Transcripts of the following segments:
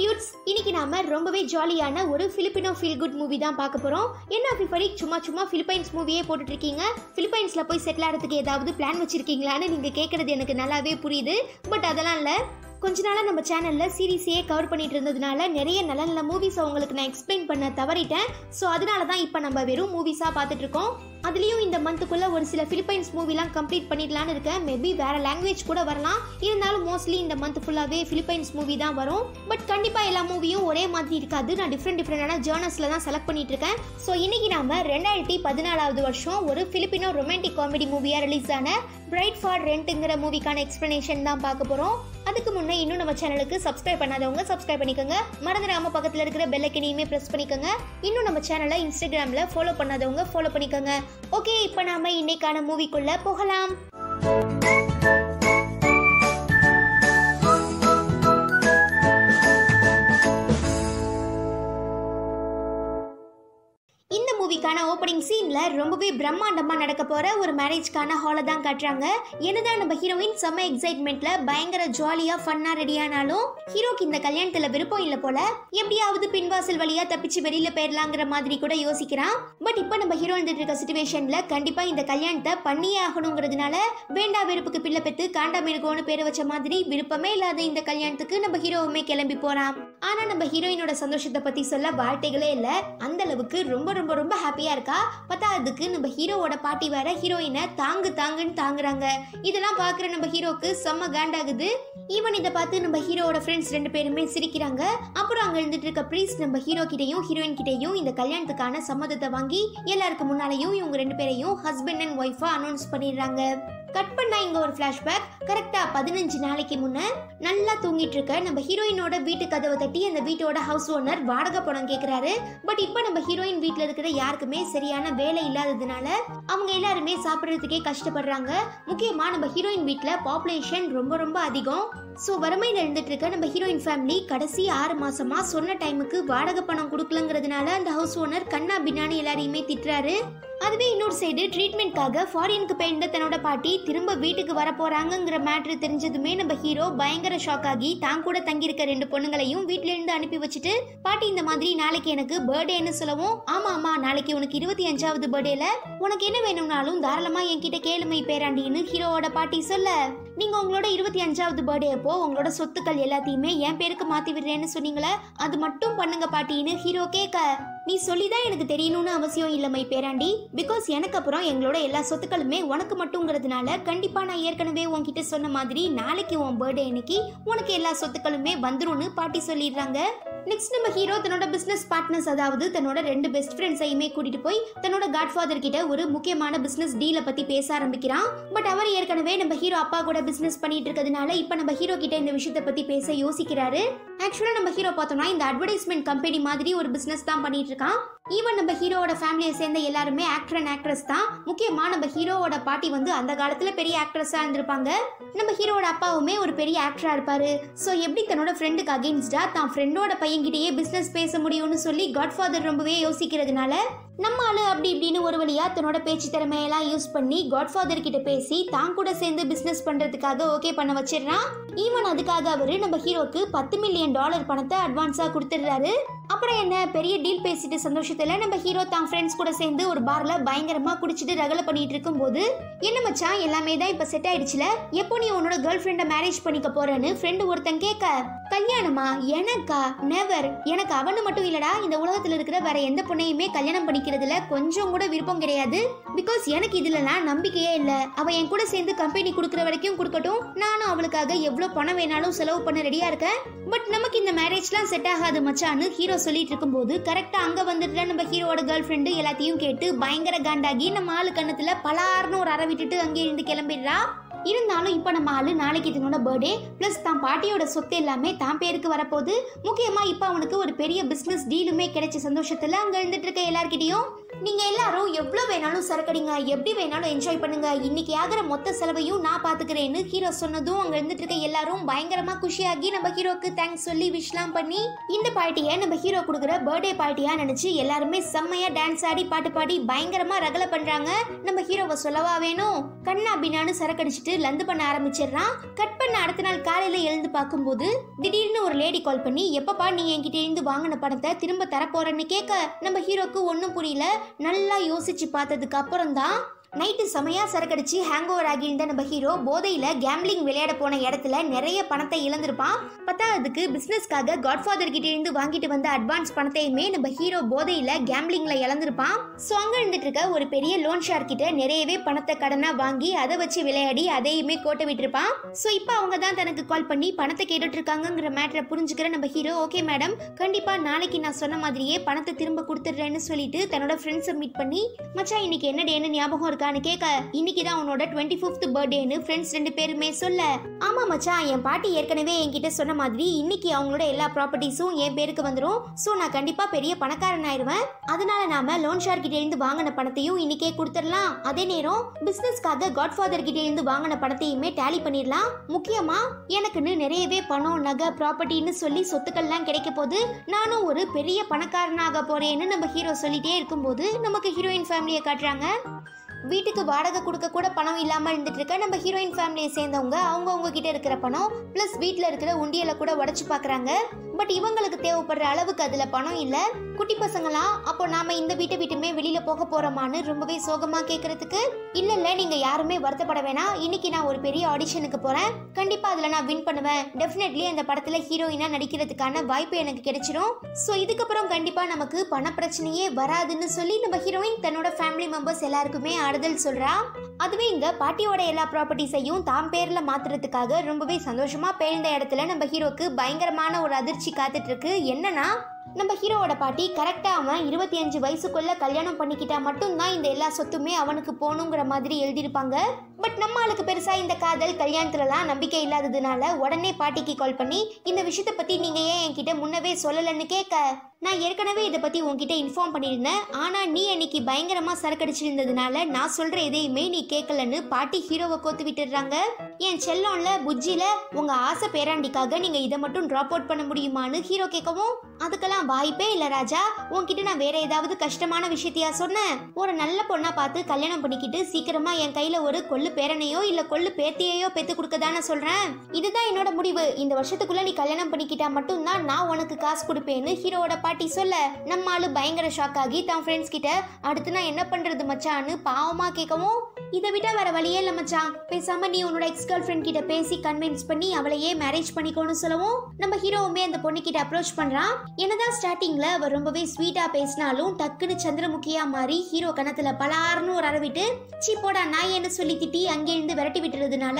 Dudes இன்னைக்கு நாம ரொம்பவே ஜாலியான ஒரு பிலிப்பினோ ஃபீல் குட் மூவி தான் பார்க்க போறோம். என்ன அப்படி சும்மா சும்மா பிலிப்பைன்ஸ் மூவியே போட்டுட்டு இருக்கீங்க. பிலிப்பைன்ஸ்ல போய் செட்டில் ஆகிறதுக்கு ஏதாவது பிளான் வச்சிருக்கீங்களான்னு நீங்க கேட்கறது எனக்கு நல்லாவே புரியுது. பட் அதெல்லாம் இல்ல. கொஞ்ச நாளாக நம்ம சேனலில் சீரீஸையே கவர் பண்ணிட்டு இருந்ததுனால நிறைய நல்ல நல்ல மூவிஸ் உங்களுக்கு நான் எக்ஸ்பிளைன் பண்ண தவறிட்டேன். ஸோ அதனால தான் இப்போ நம்ம வெறும் மூவிஸாக பார்த்துட்டு இருக்கோம். அதுலேயும் இந்த மந்த்துக்குள்ளே ஒரு சில ஃபிலிப்பைன்ஸ் மூவிலாம் கம்ப்ளீட் பண்ணிடலான்னு இருக்கேன். மேபி வேற லாங்குவேஜ் கூட வரலாம். இருந்தாலும் மோஸ்ட்லி இந்த மந்த் ஃபுல்லாகவே ஃபிலிப்பைன்ஸ் மூவி தான் வரும். பட் கண்டிப்பாக எல்லா மூவியும் ஒரே மாதிரி இருக்காது. நான் டிஃப்ரெண்ட் டிஃப்ரெண்டான ஜேர்னல்ஸில் தான் செலக்ட் பண்ணிட்டு இருக்கேன். ஸோ இன்னைக்கு நாம ரெண்டாயிரத்தி பதினாலாவது வருஷம் ஒரு ஃபிலிப்பினோ ரொமான்டிக் காமெடி மூவியாக ரிலீஸ் ஆன பிரைட் ஃபார் ரெண்ட்டுங்கிற மூவிக்கான எக்ஸ்பிளனேஷன் தான் பார்க்க போகிறோம் அதுக்கு முன்னே இன்னும் நம்ம சேனலுக்கு சப்ஸ்கிரைப் பண்ணாதவங்க சப்ஸ்கிரைப் பண்ணிக்கோங்க. மறந்துடாம பக்கத்தில் இருக்கிற பெல் ஐக்கனையுமே ப்ரெஸ் பண்ணிக்கோங்க. இன்னும் நம்ம சேனலை இன்ஸ்டாகிராமில் ஃபாலோ பண்ணாதவங்க ஃபாலோ பண்ணிக்கோங்க. ஓகே இப்போ நாம இன்னைக்கான மூவிக்குள்ளே போகலாம். மூவிக்கான ஓப்பனிங் சீன்ல ரொம்பவே பிரம்மாண்டமா நடக்க போற ஒரு மேரேஜ்க்கான ஹாலை தான் காட்டுறாங்க. என்னதான் நம்ம ஹீரோயின் செம்ம எக்ஸைட்மெண்ட்ல பயங்கர ஜாலியா ஃபன்னா ரெடியானாலும் ஹீரோக்கு இந்த கல்யாணத்துல விருப்பம் இல்ல போல எப்படியாவது பின்வாசல் வழியா தப்பிச்சு வெளியில போயிடலாங்கிற மாதிரி கூட யோசிக்கிறான். பட் இப்ப நம்ம ஹீரோ இருந்துட்டு இருக்க சுச்சுவேஷன்ல கண்டிப்பா இந்த கல்யாணத்தை பண்ணியே ஆகணுங்கிறதுனால வேண்டா வெறுப்புக்கு பிள்ளை பெத்து காண்டா இருக்கோன்னு பேரை வச்ச மாதிரி விருப்பமே இல்லாத இந்த கல்யாணத்துக்கு நம்ம ஹீரோவுமே கிளம்பி போறான். ஆனா நம்ம ஹீரோயினோட சந்தோஷத்தை பத்தி சொல்ல வார்த்தைகளே இல்ல. அந்த அளவுக்கு ரொம்ப ரொம்ப ரொம்ப ரொம்ப ஹாப்பியாக இருக்கா? பத்தாததுக்கு நம்ம ஹீரோவோட பாட்டி வேற ஹீரோயினை தாங்கு தாங்குன்னு தாங்குறாங்க. இதெல்லாம் பார்க்குற நம்ம ஹீரோக்கு செம்ம காண்டாகுது. ஈவன் இதை பார்த்து நம்ம ஹீரோவோட ஃப்ரெண்ட்ஸ் ரெண்டு பேருமே சிரிக்கிறாங்க. அப்புறம் அங்கே இருந்துட்டு இருக்க ப்ரீஸ் நம்ம ஹீரோ கிட்டயும் ஹீரோயின் கிட்டேயும் இந்த கல்யாணத்துக்கான சம்மதத்தை வாங்கி எல்லாருக்கு முன்னாலேயும் இவங்க ரெண்டு பேரையும் ஹஸ்பண்ட் அண்ட் ஒய்ஃபாக அனௌன்ஸ் பண்ணிடுறாங்க. கட் பண்ணா இங்க ஒரு ஃபிளாஷ்பேக் கரெக்டா பதினஞ்சு நாளைக்கு முன்ன நல்லா தூங்கிட்டு இருக்க நம்ம ஹீரோயினோட வீட்டு கதவை தட்டி அந்த வீட்டோட ஹவுஸ் ஓனர் வாடகை பணம் கேக்குறாரு. பட் இப்போ நம்ம ஹீரோயின் வீட்டுல இருக்கிற யாருக்குமே சரியான வேலை இல்லாததுனால அவங்க எல்லாருமே சாப்பிடுறதுக்கே கஷ்டப்படுறாங்க. முக்கியமா நம்ம ஹீரோயின் வீட்டுல பாப்புலேஷன் ரொம்ப ரொம்ப அதிகம். ஸோ வறுமையில் இருந்துட்டு இருக்க நம்ம ஹீரோயின் ஃபேமிலி கடைசி ஆறு மாசமா சொன்ன டைமுக்கு வாடகை பணம் கொடுக்கலங்கிறதுனால அந்த ஹவுஸ் ஓனர் கண்ணா பின்னான்னு எல்லாரையுமே திட்டுறாரு. அதுவே இன்னொரு சைடு ட்ரீட்மெண்ட்காக ஃபாரினுக்கு போயிருந்த தன்னோட பாட்டி திரும்ப வீட்டுக்கு வர மேட்ரு தெரிஞ்சதுமே நம்ம ஹீரோ பயங்கர ஷாக் ஆகி தான் கூட தங்கியிருக்க ரெண்டு பொண்ணுங்களையும் வீட்ல இருந்து அனுப்பி வச்சுட்டு பாட்டி இந்த மாதிரி நாளைக்கு எனக்கு பர்த்டேன்னு சொல்லவும் ஆமா ஆமா நாளைக்கு உனக்கு இருபத்தி அஞ்சாவது பர்த்டேல உனக்கு என்ன வேணும்னாலும் தாராளமா என்கிட்ட கேளுமை பேராண்டின்னு ஹீரோவோட பாட்டி சொல்ல. நீங்கள் உங்களோட இருபத்தி அஞ்சாவது பர்த்டே அப்போ உங்களோட சொத்துக்கள் எல்லாத்தையுமே என் பேருக்கு மாற்றி விடுறேன்னு சொன்னீங்களே அது மட்டும் பண்ணுங்க பாட்டின்னு ஹீரோ கேட்க நீ சொல்லிதான் எனக்கு தெரியணும்னு அவசியம் இல்லைமை பேராண்டி. பிகாஸ் எனக்கு அப்புறம் எங்களோட எல்லா சொத்துக்களுமே உனக்கு மட்டுங்கிறதுனால கண்டிப்பாக நான் ஏற்கனவே உன்கிட்ட சொன்ன மாதிரி நாளைக்கு உன் பர்த்டே அன்னைக்கு உனக்கு எல்லா சொத்துக்களுமே வந்துரும்னு பாட்டி சொல்லிடுறாங்க. நெக்ஸ்ட் நம்ம ஹீரோ தன்னோட பிசினஸ் பார்ட்னர்ஸ் அதாவது தன்னோட ரெண்டு பெஸ்ட் ஃப்ரெண்ட்ஸையுமே கூட்டிட்டு போய் தன்னோட காட்ஃபாதர் கிட்ட ஒரு முக்கியமான பிசினஸ் டீலை பத்தி பேச ஆரம்பிக்கிறான். பட் அவர் ஏற்கனவே நம்ம ஹீரோ அப்பா கூட பிசினஸ் பண்ணிட்டு இருக்கிறதுனால இப்ப நம்ம ஹீரோ கிட்ட இந்த விஷயத்தை பத்தி பேச யோசிக்கிறாரு. ஆக்சுவலா நம்ம ஹீரோ பார்த்தோம்னா இந்த அட்வர்டைஸ்மெண்ட் கம்பெனி மாதிரி ஒரு பிசினஸ் தான் பண்ணிட்டு இருக்கான். ஈவன் நம்ம ஹீரோவோட ஃபேமிலியை சேர்ந்த எல்லாருமே ஆக்டர் அண்ட் ஆக்ட்ரஸ் தான். முக்கியமா நம்ம ஹீரோவோட பாட்டி வந்து அந்த காலத்துல பெரிய ஆக்ட்ரஸா இருந்திருப்பாங்க. நம்ம ஹீரோவோட அப்பாவுமே ஒரு பெரிய ஆக்டரா இருப்பாரு. சோ எப்படி தன்னோட ஃப்ரெண்டுக்கு அகேன்ஸ்டா தான் ஃப்ரெண்டோட பையன்கிட்டயே பிசினஸ் பேச முடியும்னு சொல்லி காட்ஃபாதர் ரொம்பவே யோசிக்கிறதுனால நம்ம ஆள் அப்படி இப்படின்னு ஒரு வழியா தன்னோட பேச்சு திறமையெல்லாம் யூஸ் பண்ணி காட்ஃபாதர் கிட்ட பேசி தான் கூட சேர்ந்து பிஸ்னஸ் பண்ணுறதுக்காக ஓகே பண்ண வச்சிடுறான். ஈவன் அதுக்காக அவர் நம்ம ஹீரோக்கு பத்து மில்லியன் டாலர் பணத்தை அட்வான்ஸாக கொடுத்துடுறாரு. அப்புறம் என்ன பெரிய டீல் பேசிட்டு சந்தோஷத்துல நம்ம ஹீரோ தான் ஃப்ரெண்ட்ஸ் கூட சேர்ந்து ஒரு பார்ல பயங்கரமா குடிச்சிட்டு ரகலை பண்ணிட்டு இருக்கும்போது என்ன மச்சான் எல்லாமே தான் இப்ப செட் ஆயிடுச்சுல? எப்போ நீ உன்னோட கேர்ள் ஃப்ரெண்ட மேரேஜ் பண்ணிக்க போறேன்னு ஃப்ரெண்டு ஒருத்தன் கேட்க கல்யாணமா? எனக்கா? நெவர் எனக்கு அவனு மட்டும் இல்லடா. இந்த உலகத்துல இருக்கிற வேற எந்த பொண்ணையுமே கல்யாணம் படிக்கிறதுல கொஞ்சம் கூட விருப்பம் கிடையாது. பிகாஸ் எனக்கு இதுலலாம் நம்பிக்கையே இல்ல. அவ என் கூட சேர்ந்து கம்பெனி கொடுக்குற வரைக்கும் கொடுக்கட்டும். நானும் அவளுக்காக எவ்வளவு பணம் வேணாலும் செலவு பண்ண ரெடியா இருக்கேன். பட் நமக்கு இந்த மேரேஜ்லாம் செட் ஆகாது மச்சான்னு ஹீரோ சொல்லிட்டு இருக்கும்போது கரெக்டா அங்க வந்துட்டு நம்ம ஹீரோவோட கேர்ள் ஃப்ரெண்டு எல்லாத்தையும் கேட்டு பயங்கர காண்டாகி நம்ம ஆளு கண்ணத்துல பலார்னு ஒரு அற விட்டுட்டு அங்கே இருந்து கிளம்பிடுறா. இருந்தாலும் இப்போ நம்ம ஆளு நாளைக்கு இதனோட பர்த்டே ப்ளஸ் தான் பாட்டியோட சொத்து எல்லாமே தான் பேருக்கு வரப்போகுது. முக்கியமாக இப்போ அவனுக்கு ஒரு பெரிய பிஸ்னஸ் டீலுமே கிடைச்ச சந்தோஷத்தில் அங்கே இருந்துட்டு இருக்க எல்லார்கிட்டயும் நீங்க எல்லாரும் எவ்வளவு வேணாலும் சரக்கடிங்க எப்படி வேணாலும் என்ஜாய் பண்ணுங்க. இன்னைக்கு ஆகிற மொத்த செலவையும் நான் பாத்துக்கிறேன்னு ஹீரோ சொன்னதும் அங்க இருந்துட்டு இருக்க எல்லாரும் பயங்கரமா குஷியாகி நம்ம ஹீரோக்கு தேங்க்ஸ் சொல்லி விஷ்லாம் பண்ணி இந்த பார்ட்டியை நம்ம ஹீரோ கொடுக்குற பர்த்டே பார்ட்டியா நினைச்சு எல்லாருமே செம்மையா டான்ஸ் ஆடி பாட்டு பாடி பயங்கரமா ரகல பண்றாங்க. நம்ம ஹீரோவை சொல்லவா வேணும்? கண்ணா பின்னான்னு சரக்கடிச்சிட்டு லந்து பண்ண ஆரம்பிச்சிடுறான். கட் பண்ண அடுத்த நாள் காலையில எழுந்து பார்க்கும்போது திடீர்னு ஒரு லேடி கால் பண்ணி எப்பப்பா நீ என்கிட்ட இருந்து வாங்கின பணத்தை திரும்ப தரப்போறன்னு கேட்க நம்ம ஹீரோக்கு ஒன்றும் புரியல. நல்லா யோசிச்சு பார்த்ததுக்கு அப்புறம் தான் நைட்டு செமையா சரக்கடிச்சு ஹேங் ஓவர் ஆகியிருந்த நம்ம ஹீரோ போதையில் கேம்லிங் விளையாட போன இடத்துல நிறைய பணத்தை இழந்திருப்பான். பத்தாவதுக்கு பிஸ்னஸ்க்காக காட்ஃபாதர் கிட்ட இருந்து வாங்கிட்டு வந்த அட்வான்ஸ் பணத்தையுமே நம்ம ஹீரோ போதையில் கேம்லிங்ல இழந்திருப்பான். ஸோ அங்கே இருந்துட்டு இருக்க ஒரு பெரிய லோன் ஷார் கிட்ட நிறையவே பணத்தை கடனாக வாங்கி அதை வச்சு விளையாடி அதையுமே கோட்டை விட்டுருப்பான். ஸோ இப்போ அவங்க தான் தனக்கு கால் பண்ணி பணத்தை கேட்டுட்டு இருக்காங்கிற மேட்டரை புரிஞ்சுக்கிற நம்ம ஹீரோ ஓகே மேடம் கண்டிப்பாக நாளைக்கு நான் சொன்ன மாதிரியே பணத்தை திரும்ப கொடுத்துட்றேன்னு சொல்லிட்டு தன்னோட ஃப்ரெண்ட்ஸை மீட் பண்ணி மச்சான் இன்னைக்கு என்ன டேன்னு ஞாபகம் இருக்கான்னு கேட்க இன்னைக்கு தான் உன்னோட டுவெண்ட்டி ஃபிஃப்த் பர்த்டேன்னு ஃப்ரெண்ட்ஸ் ரெண்டு பேருமே சொல்ல. ஆமா மச்சான் என் பாட்டி ஏற்கனவே என்கிட்ட சொன்ன மாதிரி இன்னைக்கு அவங்களோட எல்லா ப்ராப்பர்ட்டிஸும் என் பேருக்கு வந்துடும் ஸோ நான் கண்டிப்பா பெரிய பணக்காரன் ஆயிடுவேன் அதனால நாம லோன் ஷார் கிட்ட இருந்து வாங்கின பணத்தையும் இன்னைக்கே கொடுத்துடலாம். அதே நேரம் பிசினஸ்க்காக காட்ஃபாதர் கிட்ட இருந்து வாங்கின பணத்தையுமே டேலி பண்ணிடலாம். முக்கியமா எனக்குன்னு நிறையவே பணம் நகை ப்ராப்பர்ட்டின்னு சொல்லி சொத்துக்கள்லாம் கிடைக்க போது நானும் ஒரு பெரிய பணக்காரனாக போறேன்னு நம்ம ஹீரோ சொல்லிட்டே இருக்கும்போது நமக்கு ஹீரோயின் ஃபேமிலியை காட்டுறாங்க. வீட்டுக்கு வாடகை கொடுக்க கூட பணம் இல்லாமல் இருந்துட்டு இருக்க நம்ம ஹீரோயின் ஃபேமிலியை சேர்ந்தவங்க அவங்கவுங்க கிட்ட இருக்கிற பணம் பிளஸ் வீட்டில் இருக்கிற உண்டியலை கூட உடச்சி பார்க்குறாங்க பட் இவங்களுக்கு தேவைப்படுற அளவுக்கு அதில் பணம் இல்லை. குட்டி பசங்களாம் அப்போ நாம இந்த வீட்டை விட்டுமே வெளியில போக போறோமான்னு ரொம்பவே சோகமா கேட்கறதுக்கு இல்ல இல்ல நீங்க யாருமே வருத்தப்பட வேணாம். இன்னைக்கு நான் ஒரு பெரிய ஆடிஷனுக்கு போறேன். கண்டிப்பா அதுல நான் வின் பண்ணுவேன். டெஃபினெட்லி அந்த படத்துல ஹீரோயினா நடிக்கிறதுக்கான வாய்ப்பு எனக்கு கிடைச்சிரும். ஸோ இதுக்கப்புறம் கண்டிப்பா நமக்கு பண பிரச்சனையே வராதுன்னு சொல்லி நம்ம ஹீரோயின் தன்னோட ஃபேமிலி மெம்பர்ஸ் எல்லாருக்குமே ஆறுதல் சொல்கிறா அதுவே இங்கே பாட்டியோட எல்லா ப்ராப்பர்ட்டிஸையும் தாம் பேரில் மாற்றுறதுக்காக ரொம்பவே சந்தோஷமாக பேழ்ந்த இடத்துல நம்ம ஹீரோக்கு பயங்கரமான ஒரு அதிர்ச்சி காத்துட்ருக்கு. என்னன்னா நம்ம ஹீரோவோட பாட்டி கரெக்டாக அவன் இருபத்தி அஞ்சு வயசுக்குள்ள கல்யாணம் பண்ணிக்கிட்டா மட்டும்தான் இந்த எல்லா சொத்துமே அவனுக்கு போகணுங்கிற மாதிரி எழுதியிருப்பாங்க. பட் நம்ம ஆளுக்கு பெருசாக இந்த காதல் கல்யாணத்துலலாம் நம்பிக்கை இல்லாததுனால உடனே பாட்டிக்கு கால் பண்ணி இந்த விஷயத்தை பற்றி நீங்கள் ஏன் என்கிட்ட முன்னவே சொல்லலைன்னு கேட்க நான் ஏற்கனவே இதை பற்றி உங்ககிட்ட இன்ஃபார்ம் பண்ணியிருந்தேன். ஆனால் நீ அன்னைக்கு பயங்கரமாக சரக்கடிச்சிருந்ததுனால நான் சொல்கிற எதையுமே நீ கேட்கலன்னு பாட்டி ஹீரோவை கோத்து விட்டுடுறாங்க. என் செல்லோன்ல புஜ்ஜியில் உங்கள் ஆசை பேராண்டிக்காக நீங்கள் இதை மட்டும் ட்ராப் அவுட் பண்ண முடியுமான்னு ஹீரோ கேட்கவும் அதுக்கெல்லாம் வாய்ப்பே இல்லை ராஜா. உன்கிட்ட நான் வேற ஏதாவது கஷ்டமான விஷயத்தையா சொன்னேன். ஒரு நல்ல பொண்ணா பார்த்து கல்யாணம் பண்ணிக்கிட்டு சீக்கிரமா என் கையில ஒரு கொள்ளு பேரனையோ இல்ல கொள்ளு பேத்தியையோ பெத்து கொடுக்க தானே சொல்றேன். இதுதான் என்னோட முடிவு. இந்த வருஷத்துக்குள்ள நீ கல்யாணம் பண்ணிக்கிட்டா மட்டும்தான் நான் உனக்கு காசு கொடுப்பேன்னு ஹீரோட பாட்டி சொல்ல நம்ம ஆளு பயங்கர ஷாக் ஆகி தான் ஃப்ரெண்ட்ஸ் கிட்ட அடுத்து நான் என்ன பண்றது மச்சான்னு பாவமா கேட்கவும் இதை விட வேற வழியே இல்ல மச்சான். பேசாம நீ உன்னோட எக்ஸ் கேர்ள் ஃப்ரெண்ட் கிட்ட பேசி கன்வின்ஸ் பண்ணி அவளையே மேரேஜ் பண்ணிக்கோன்னு சொல்லவும் நம்ம ஹீரோவுமே அந்த பொண்ணு கிட்ட அப்ரோச் பண்றான். என்னதான் ஸ்டார்டிங்ல அவ ரொம்பவே ஸ்வீட்டா பேசினாலும் டக்குன்னு சந்திரமுகியா மாறி ஹீரோ கணத்துல பலார்னு ஒரு அரவிட்டு சி போடா நான் என்ன சொல்லி திட்டி அங்கிருந்து விரட்டி விட்டுறதுனால?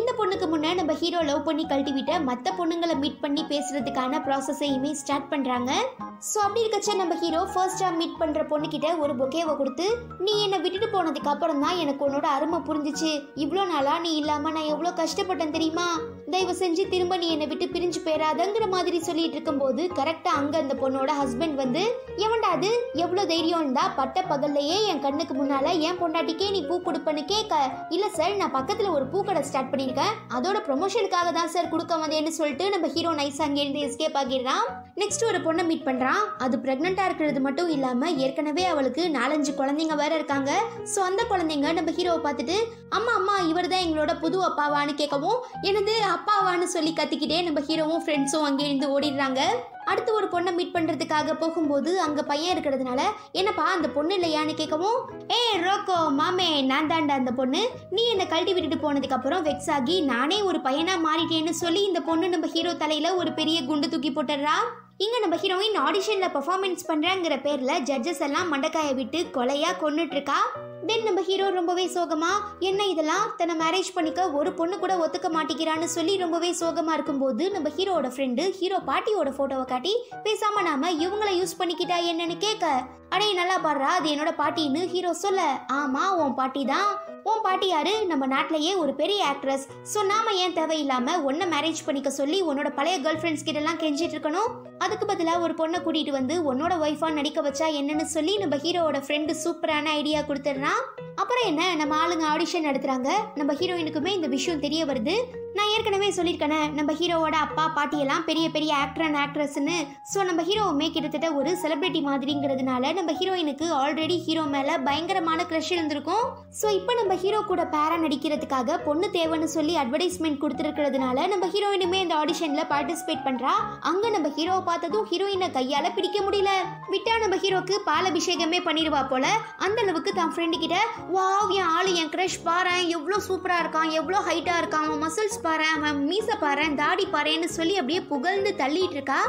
இந்த பொண்ணுக்கு முன்ன நம்ம ஹீரோ லவ் பண்ணி கழட்டி விட்ட மத்த பொண்ணுங்களை மீட் பண்ணி பேசுறதுக்கான ப்ராசஸையுமே ஸ்டார்ட் பண்றாங்க. ஸோ அப்படி இருக்கச்ச நம்ம ஹீரோ ஃபர்ஸ்டாக மீட் பண்ணுற பொண்ணுக்கிட்ட ஒரு பொக்கேவை கொடுத்து நீ என்னை விட்டுட்டு போனதுக்கு அப்புறம் தான் எனக்கு உன்னோட அருமை புரிஞ்சிச்சு. இவ்வளோ நாளாக நீ இல்லாமல் நான் எவ்வளோ கஷ்டப்பட்டேன் தெரியுமா? தயவு செஞ்சு திரும்ப நீ என்னை விட்டு பிரிஞ்சு போயிடாதங்கிற மாதிரி சொல்லிட்டு இருக்கும்போது கரெக்டாக அங்கே அந்த பொண்ணோட ஹஸ்பண்ட் வந்து எவன்டா அது? எவ்வளோ தைரியம் இருந்தா பட்ட பகல்லையே என் கண்ணுக்கு முன்னால் என் பொண்டாட்டிக்கே நீ பூ கொடுப்பேன்னு கேட்க இல்லை சார் நான் பக்கத்தில் ஒரு பூக்கடை ஸ்டார்ட் பண்ணியிருக்கேன். அதோட ப்ரொமோஷனுக்காக தான் சார் கொடுக்க வந்தேன்னு சொல்லிட்டு நம்ம ஹீரோ நைஸ் அங்கேருந்து எஸ்கேப் ஆகிடுறான். நெக்ஸ்ட் ஒரு பொண்ணை மீட் பண்ணுறான் அது ப்ரெக்னெண்ட்டாக இருக்கிறது மட்டும் இல்லாமல் ஏற்கனவே அவளுக்கு நாலஞ்சு குழந்தைங்க வேற இருக்காங்க. ஸோ அந்த குழந்தைங்க நம்ம ஹீரோவை பார்த்துட்டு அம்மா அம்மா இவர் தான் எங்களோட புது அப்பாவான்னு கேட்கவும் எனது அப்பாவான்னு சொல்லி கத்திக்கிட்டே நம்ம ஹீரோவும் ஃப்ரெண்ட்ஸும் அங்கேருந்து ஓடிடுறாங்க. அடுத்து ஒரு பொண்ணை மீட் பண்றதுக்காக போகும்போது அங்க பையன் இருக்கிறதுனால என்னப்பா அந்த பொண்ணு இல்லையான்னு கேட்கவும் ஏய் ரோக்கோ மாமே நான் தாண்டா அந்த பொண்ணு. நீ என்னை கழட்டி விட்டுட்டு போனதுக்கு அப்புறம் வெக்ஸ் ஆகி நானே ஒரு பையனா மாறிட்டேன்னு சொல்லி இந்த பொண்ணு நம்ம ஹீரோ தலையில ஒரு பெரிய குண்டு தூக்கி போட்டுடுறா. இங்க நம்ம ஹீரோயின் ஆடிஷன்ல பெர்ஃபார்மன்ஸ் பண்றாங்கிற பேர்ல ஜட்ஜஸ் எல்லாம் மண்டக்காய விட்டு கொலையா கொன்னுட்டு இருக்கா. தென் நம்ம ஹீரோ ரொம்பவே சோகமா என்ன இதெல்லாம்? தன்னை மேரேஜ் பண்ணிக்க ஒரு பொண்ணு கூட ஒத்துக்க மாட்டேங்கிறான்னு சொல்லி ரொம்பவே சோகமா இருக்கும்போது நம்ம ஹீரோவோட ஃப்ரெண்டு ஹீரோ பாட்டியோட போட்டோவை காட்டி பேசாம நாம இவங்கள யூஸ் பண்ணிக்கிட்டா என்னன்னு கேட்க அடே நல்லா பாடுறா அது என்னோட பாட்டின்னு ஹீரோ சொல்ல. ஆமா உன் பாட்டி தான். உன் பாட்டி யாரு? நம்ம நாட்டிலேயே ஒரு பெரிய ஆக்ட்ரஸ் ஸோ நாம ஏன் தேவையில்லாம உன்னை மேரேஜ் பண்ணிக்க சொல்லி உன்னோட பழைய கேர்ள் ஃப்ரெண்ட்ஸ் கிட்ட எல்லாம் கெஞ்சிட்டு இருக்கணும்? அதுக்கு பதிலாக ஒரு பொண்ணை கூட்டிகிட்டு வந்து உன்னோட ஒய்ஃபாக நடிக்க வச்சா என்னன்னு சொல்லி நம்ம ஹீரோவோட ஃப்ரெண்டு சூப்பரான ஐடியா கொடுத்துட்றான் அப்புறம் என்ன? நம்ம ஆளுங்க ஆடிஷன் நடத்துகிறாங்க நம்ம ஹீரோயினுக்குமே இந்த விஷயம் தெரிய வருது. நான் ஏற்கனவே சொல்லியிருக்கேனே நம்ம ஹீரோவோட அப்பா பாட்டியெல்லாம் பெரிய பெரிய ஆக்டர் அண்ட் ஆக்ட்ரஸ்னு ஸோ நம்ம ஹீரோவுமே கிட்டத்தட்ட ஒரு செலிபிரிட்டி மாதிரிங்கிறதுனால நம்ம ஹீரோயினுக்கு ஆல்ரெடி ஹீரோ மேலே பயங்கரமான க்ரஷ் இருந்திருக்கும். ஸோ இப்போ நம்ம ஹீரோ கூட பேரா நடிக்கிறதுக்காக பொண்ணு தேவைன்னு சொல்லி அட்வர்டைஸ்மெண்ட் கொடுத்துருக்கிறதுனால நம்ம ஹீரோயினுமே இந்த ஆடிஷனில் பார்ட்டிசிபேட் பண்ணுறா அங்கே நம்ம ஹீரோவை பார்த்ததும் ஹீரோயினை கையால பிடிக்க முடியல. விட்டா நம்ம ஹீரோக்கு பால் அபிஷேகமே பண்ணிடுவா போல. அந்த அளவுக்கு தான் ஃப்ரெண்டு கிட்ட வாவ் என் ஆளு என் க்ரஷ் பாரு எவ்வளோ சூப்பரா இருக்கான். எவ்வளோ ஹைட்டா இருக்கான். அவன் மசில்ஸ் பாரு அவன் மீச பாரு தாடி பாருன்னு சொல்லி அப்படியே புகழ்ந்து தள்ளிட்டு இருக்கா.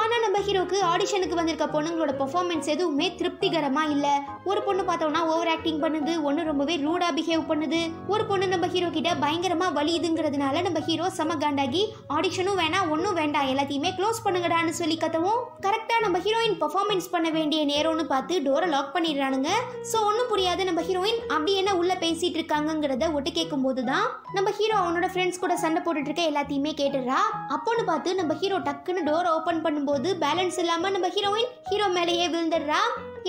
ஆனா நம்ம ஹீரோக்கு ஆடிஷனுக்கு வந்திருக்க பொண்ணுங்களோட பெர்ஃபார்மன்ஸ் எதுவுமே திருப்திகரமா இல்ல. ஒரு பொண்ணு பார்த்தோம்னா ஓவர் ஆக்டிங் பண்ணுது ஒன்னு ரொம்பவே ரூடா பிஹேவ் பண்ணுது. ஒரு பொண்ணு நம்ம ஹீரோ கிட்ட பயங்கரமா வலியுதுங்கிறதுனால நம்ம ஹீரோ செம காண்டாகி ஆடிஷனும் வேணாம் ஒன்றும் வேண்டாம் எல்லாத்தையுமே க்ளோஸ் பண்ணுங்கடான்னு சொல்லி கத்தவும் கரெக்டா நம்ம ஹீரோயின் பெர்ஃபார்மன்ஸ் பண்ண வேண்டிய நேரம்னு பார்த்து டோரை லாக் பண்ணிடுறானுங்க. ஸோ ஒன்றும் புரியாத நம்ம ஹீரோயின் அப்படி என்ன உள்ள பேசிட்டு இருக்காங்கங்கிறத ஒட்டு கேட்கும் போது தான் நம்ம ஹீரோ அவனோட ஃப்ரெண்ட்ஸ் கூட சண்டை போட்டுட்டு இருக்க எல்லாத்தையுமே கேட்டுடுறா. அப்போன்னு பார்த்து நம்ம ஹீரோ டக்குன்னு டோரை ஓப்பன் பண்ணி பண்ணும்போது பேலன்ஸ் இல்லாம நம்ம ஹீரோயின் ஹீரோ மேலேயே விழுந்துடுறா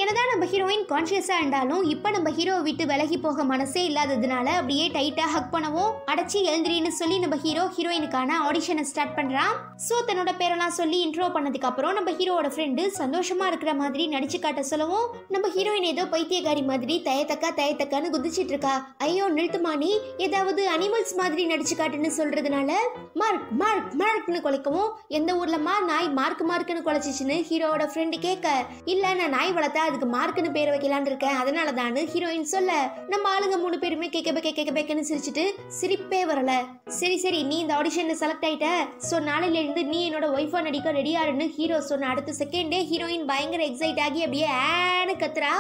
என்னதான் நம்ம ஹீரோயின் கான்ஷியஸாக இருந்தாலும் இப்போ நம்ம ஹீரோவை விட்டு விலகி போக மனசே இல்லாததுனால அப்படியே டைட்டாக ஹக் பண்ணவும் அடைச்சி எழுந்திரின்னு சொல்லி நம்ம ஹீரோ ஹீரோயினுக்கான ஆடிஷனை ஸ்டார்ட் பண்ணுறான் ஸோ தன்னோட பேரெல்லாம் சொல்லி இன்ட்ரோ பண்ணதுக்கு அப்புறம் நம்ம ஹீரோவோட ஃப்ரெண்டு சந்தோஷமாக இருக்கிற மாதிரி நடிச்சு காட்ட சொல்லவும் நம்ம ஹீரோயின் ஏதோ பைத்தியக்காரி மாதிரி தயத்தக்கா தயத்தக்கான்னு குதிச்சிட்டு இருக்கா. ஐயோ நிறுத்துமானி ஏதாவது அனிமல்ஸ் மாதிரி நடிச்சு காட்டுன்னு சொல்றதுனால மார்க் மார்க் மார்க்னு குலைக்கவும் எந்த ஊர்லமா நாய் மார்க் மார்க்னு குலைச்சிச்சுன்னு ஹீரோவோட ஃப்ரெண்டு கேட்க இல்லை நான் நாய் வளர்த்தா அதுக்கு மார்க்னு பேர் வைக்கலான்னு இருக்கேன். அதனால தான் ஹீரோயின் சொல்ல நம்ம ஆளுங்க மூணு பேருமே கேட்க கேட்க கேட்க கேட்கன்னு சிரிச்சிட்டு சிரிப்பே வரல. சரி சரி நீ இந்த ஆடிஷன்ல செலக்ட் ஆயிட்ட. ஸோ நாளையில இருந்து நீ என்னோட ஒய்ஃபா நடிக்க ரெடியாருன்னு ஹீரோ சொன்ன அடுத்த செகண்டே ஹீரோயின் பயங்கர எக்ஸைட் ஆகி அப்படியே ஆன்னு கத்துறா.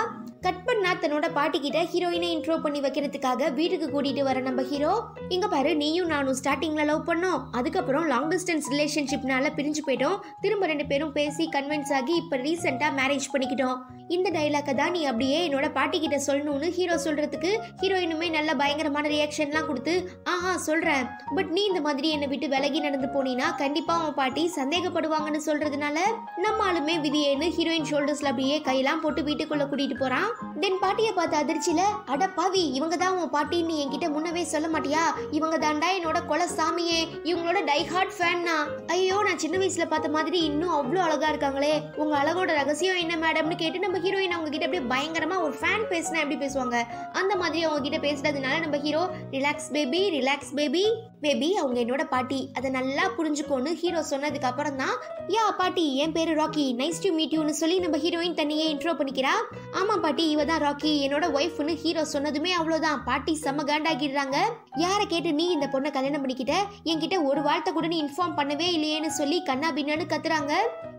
கட் பண்ணா தன்னோட பாட்டி கிட்ட ஹீரோயினை இன்ட்ரோ பண்ணி வைக்கிறதுக்காக வீட்டுக்கு கூட்டிட்டு வர நம்ம ஹீரோ இங்க பாரு நீயும் நானும் ஸ்டார்டிங்ல லவ் பண்ணோம். அதுக்கப்புறம் லாங் டிஸ்டன்ஸ் ரிலேஷன்ஷிப்னால பிரிஞ்சு போயிட்டோம். திரும்ப ரெண்டு பேரும் பேசி கன்வின்ஸ் ஆகி இப்ப ரீசெண்டா மேரேஜ் பண்ணிக்கிட்டோம். இந்த டைலாக்கை தான் நீ அப்படியே என்னோட பாட்டி கிட்ட சொல்லணும்னு ஹீரோ சொல்றதுக்கு ஹீரோயினுமே நல்ல பயங்கரமான ரியாக்ஷன்லாம் கொடுத்து ஆஹா சொல்றேன். பட் நீ இந்த மாதிரி என்னை விட்டு விலகி நடந்து போனீனா கண்டிப்பா உன் பாட்டி சந்தேகப்படுவாங்கன்னு சொல்றதுனால நம்ம ஆளுமே விதியேன்னு ஹீரோயின் ஷோல்டர்ஸ்ல அப்படியே கையெல்லாம் போட்டு வீட்டுக்குள்ள கூட்டிட்டு போறான். தென் பாட்டியை பார்த்த அதிர்ச்சியில அட பாவி இவங்க தான் உன் பாட்டின்னு என்கிட்ட முன்னவே சொல்ல மாட்டியா? இவங்க தாண்டா என்னோட கொலை சாமியே இவங்களோட டைஹார்ட் ஃபேன்னா ஐயோ நான் சின்ன வயசுல பார்த்த மாதிரி இன்னும் அவ்வளோ அழகா இருக்காங்களே. உங்க அழகோட ரகசியம் என்ன மேடம்னு கேட்டு நம்ம ஹீரோயின் அவங்க கிட்ட அப்படியே பயங்கரமா ஒரு ஃபேன் பேசினா எப்படி பேசுவாங்க? அந்த மாதிரி அவங்க கிட்ட பேசுறதுனால நம்ம hero relax baby relax baby baby அவங்க என்னோட பாட்டி. அதை நல்லா புரிஞ்சுக்கோன்னு ஹீரோ சொன்னதுக்கு அப்புறம் தான் யா பாட்டி என் பேரு ராக்கி. நைஸ் டு மீட் யூன்னு சொல்லி நம்ம ஹீரோயின் தன்னையே இன்ட்ரோ பண்ணிக்கிறா. ஆமா பாட்டி இவ தான் ராக்கி. என்னோட ஒய்ஃப்னு ஹீரோ சொன்னதுமே அவ்வளோதான் பாட்டி செம்ம காண்டாக்கிடுறாங்க. யாரை கேட்டு நீ இந்த பொண்ணை கல்யாணம் பண்ணிக்கிட்ட? என்கிட்ட ஒரு வார்த்தை கூட நீ இன்ஃபார்ம் பண்ணவே இல்லையேன்னு சொல்லி கண்ணா பின்னான்னு கத்துறாங்க.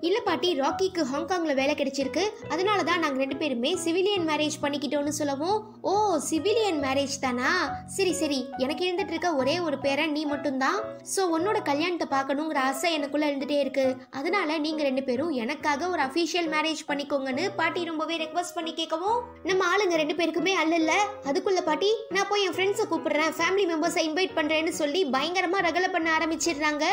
இல்லை பாட்டி ராக்கிக்கு ஹாங்காங்ல வேலை கிடைச்சிருக்கு. அதனால தான் நாங்கள் ரெண்டு பேருமே சிவிலியன் மேரேஜ் பண்ணிக்கிட்டோம்னு சொல்லவும் ஓ சிவிலியன் மேரேஜ் தானா? சரி சரி எனக்கு இருந்துட்டு இருக்க ஒரே ஒரு பேரை நீ மட்டும்தான். ஸோ உன்னோட கல்யாணத்தை பார்க்கணுங்கிற ஆசை எனக்குள்ளே இருந்துகிட்டே இருக்கு. அதனால நீங்கள் ரெண்டு பேரும் எனக்காக ஒரு அஃபீஷியல் மேரேஜ் பண்ணிக்கோங்கன்னு பாட்டி ரொம்பவே ரெக்வஸ்ட் பண்ணி கேட்கவும் நம்ம ஆளுங்க ரெண்டு பேருக்குமே அல்லல்ல அதுக்குள்ள பாட்டி நான் போய் என் ஃப்ரெண்ட்ஸை கூப்பிடுறேன் ஃபேமிலி மெம்பர்ஸை இன்வைட் பண்ணுறேன்னு சொல்லி பயங்கரமாக ரகலை பண்ண ஆரம்பிச்சிடுறாங்க.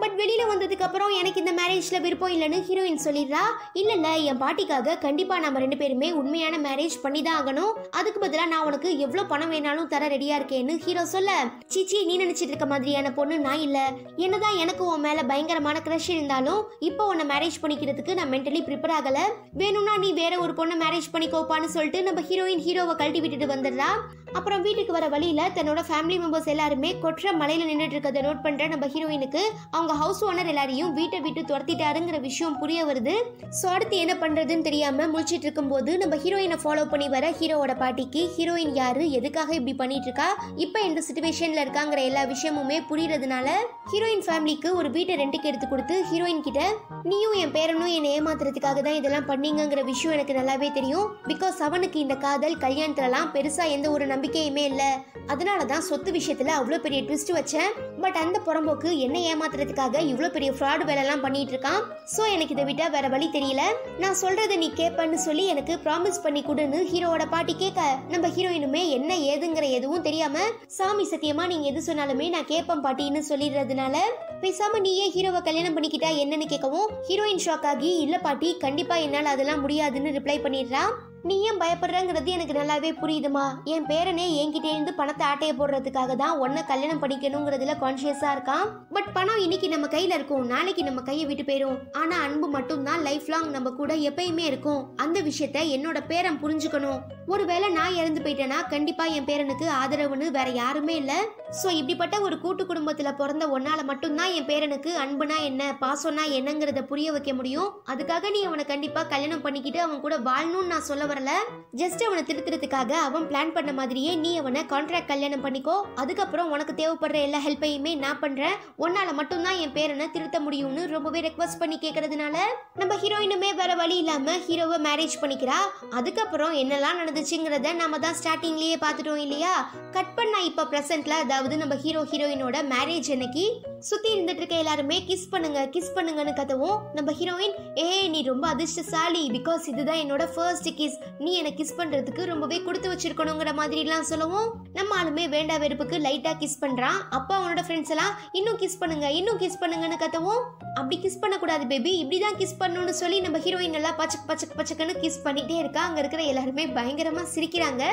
பட் வெளியில் வந்ததுக்கு அப்புறம் எனக்கு இந்த மேரேஜில் விருப்பம் இல்லைன்னு ஹீரோயின் சொல்லிடுறா. இல்லை இல்லை என் பாட்டிக்காக கண்டிப்பாக நம்ம ரெண்டு பேருமே உண்மையான மேரேஜ் பண்ணி தான் ஆகணும். அதுக்கு பதிலாக நான் உனக்கு எவ்வளோ பணம் வேணாலும் தர ரெடியாக இருக்கேன்னு ஹீரோ சொல்ல சீச்சி நீ நினச்சிட்டு இருக்க மாதிரியான பொண்ணு நான் இல்லை. என்னதான் எனக்கு உன் மேலே பயங்கரமான கிரஷ் இருந்தாலும் இப்போ உன்னை மேரேஜ் பண்ணிக்கிறதுக்கு நான் மென்டலி ப்ரிப்பேர் ஆகலை. வேணும்னா நீ வேற ஒரு பொண்ணை மேரேஜ் பண்ணிக்கோப்பான்னு சொல்லிட்டு நம்ம ஹீரோயின் ஹீரோவை கழட்டி விட்டுட்டு வந்துடுறா. அப்புறம் வீட்டுக்கு வர வழியில் தன்னோட ஃபேமிலி மெம்பர்ஸ் எல்லாருமே கொற்ற மலையில் நின்றுட்டு இருக்கிறத நோட் பண்ணுற நம்ம ஹீரோயினுக்கு அவங்க ஹவுஸ் ஓனர் எல்லாரையும் வீட்டை விட்டு துரத்திட்டாருங்கிற விஷயம் புரிய வருது. ஸோ அடுத்து என்ன பண்ணுறதுன்னு தெரியாமல் முழிச்சிட்டு இருக்கும்போது நம்ம ஹீரோயினை ஃபாலோ பண்ணி வர ஹீரோவோட பாட்டிக்கு ஹீரோயின் யாரு எதுக்காக இப்படி பண்ணிட்டு இருக்கா இப்போ இந்த சுச்சுவேஷனில் இருக்காங்கிற எல்லா விஷயமுமே புரியறதுனால ஹீரோயின் ஃபேமிலிக்கு ஒரு வீட்டை ரெண்டுக்கு எடுத்து கொடுத்து ஹீரோயின் கிட்ட நீயும் என் பேரனும் என்னை ஏமாத்துறதுக்காக தான் இதெல்லாம் பண்ணீங்கிற விஷயம் எனக்கு நல்லாவே தெரியும். பிகாஸ் அவனுக்கு இந்த காதல் கல்யாணத்துலலாம் பெருசா எந்த ஒரு நம்பிக்கையுமே இல்லை. அதனால தான் சொத்து விஷயத்தில் அவ்வளோ பெரிய ட்விஸ்ட் வச்சேன். பட் அந்த புறம்போக்கு என்ன ஏமாத்துறது சம்பாதிக்கிறதுக்காக இவ்வளோ பெரிய ஃப்ராட் வேலைலாம் பண்ணிட்டு இருக்கான் ஸோ எனக்கு இதை விட்டால் வேற வழி தெரியல. நான் சொல்றதை நீ கேட்பன்னு சொல்லி எனக்கு ப்ராமிஸ் பண்ணி கொடுன்னு ஹீரோவோட பாட்டி கேட்க நம்ம ஹீரோயினுமே என்ன ஏதுங்கிற எதுவும் தெரியாம சாமி சத்தியமா நீங்க எது சொன்னாலுமே நான் கேட்பேன் பாட்டின்னு சொல்லிடுறதுனால பேசாம நீயே ஹீரோவை கல்யாணம் பண்ணிக்கிட்டா என்னன்னு கேட்கவும் ஹீரோயின் ஷாக் ஆகி இல்ல பாட்டி கண்டிப்பா என்னால் அதெல்லாம் முடியாதுன்னு ரிப்ளை பண்ணிடுறான் நீ ஏன் பயப்படுறங்கிறது எனக்கு நல்லாவே புரியுதுமா. என் பேரனே என்கிட்ட இருந்து பணத்தை ஆட்டைய போடுறதுக்காக தான் உன்னை கல்யாணம் படிக்கணுங்கிறதுல கான்சியஸா இருக்கான். பட் பணம் இன்னைக்கு நம்ம கையில இருக்கும். நாளைக்கு நம்ம கையை விட்டு போயிடும் ஆனா அன்பு மட்டும்தான் லைஃப் லாங் நம்ம கூட எப்பயுமே இருக்கும். அந்த விஷயத்த என்னோட பேரன் புரிஞ்சுக்கணும். ஒருவேளை நான் இறந்து போயிட்டேன்னா கண்டிப்பா என் பேரனுக்கு ஆதரவுன்னு வேற யாருமே இல்லை. ஸோ இப்படிப்பட்ட ஒரு கூட்டு குடும்பத்தில் பிறந்த ஒன்னால மட்டும்தான் என் பேரனுக்கு அன்புனா என்ன பாசம்னா என்னங்கிறத புரிய வைக்க முடியும். அதுக்காக நீ அவனை கண்டிப்பாக கல்யாணம் பண்ணிக்கிட்டு அவன் கூட வாழணும்னு நான் சொல்ல வரல. ஜஸ்ட் அவனை திருத்துறதுக்காக அவன் பிளான் பண்ண மாதிரியே நீ அவனை கான்ட்ராக்ட் கல்யாணம் பண்ணிக்கோ. அதுக்கப்புறம் உனக்கு தேவைப்படுற எல்லா ஹெல்ப்பையுமே நான் பண்ணுறேன் ஒன்னால் மட்டும்தான் என் பேரனை திருத்த முடியும்னு ரொம்பவே ரெக்வஸ்ட் பண்ணி கேட்கறதுனால நம்ம ஹீரோயினுமே வேற வழி இல்லாமல் ஹீரோவை மேரேஜ் பண்ணிக்கிறா. அதுக்கப்புறம் என்னெல்லாம் நடந்துச்சுங்கிறத நம்ம தான் ஸ்டார்டிங்லேயே பார்த்துட்டோம் இல்லையா? கட் பண்ண இப்போ பிரசன்ட்ல அதாவது நம்ம ஹீரோ ஹீரோயினோட மேரேஜ் அன்னைக்கு சுத்தி இருந்துட்டு இருக்க எல்லாருமே கிஸ் பண்ணுங்க கிஸ் பண்ணுங்கன்னு கதவும் நம்ம ஹீரோயின் ஏ நீ ரொம்ப அதிர்ஷ்டசாலி பிகாஸ் இதுதான் என்னோட ஃபர்ஸ்ட் கிஸ் நீ என்னை கிஸ் பண்றதுக்கு ரொம்பவே கொடுத்து வச்சிருக்கணுங்கிற மாதிரிலாம் சொல்லவும் நம்ம ஆளுமே வேண்டா வெறுப்புக்கு லைட்டா கிஸ் பண்றான். அப்பா அவனோட ஃப்ரெண்ட்ஸ் எல்லாம் இன்னும் கிஸ் பண்ணுங்க இன்னும் கிஸ் பண்ணுங்கன்னு கதவும் அப்படி கிஸ் பண்ணக்கூடாது பேபி இப்படிதான் கிஸ் பண்ணணும்னு சொல்லி நம்ம ஹீரோயின் எல்லாம் பச்சக் பச்சக் பச்சக்குன்னு கிஸ் பண்ணிட்டே இருக்கா. அங்க இருக்கிற எல்லாருமே பயங்கரமா சிரிக்கிறாங்க.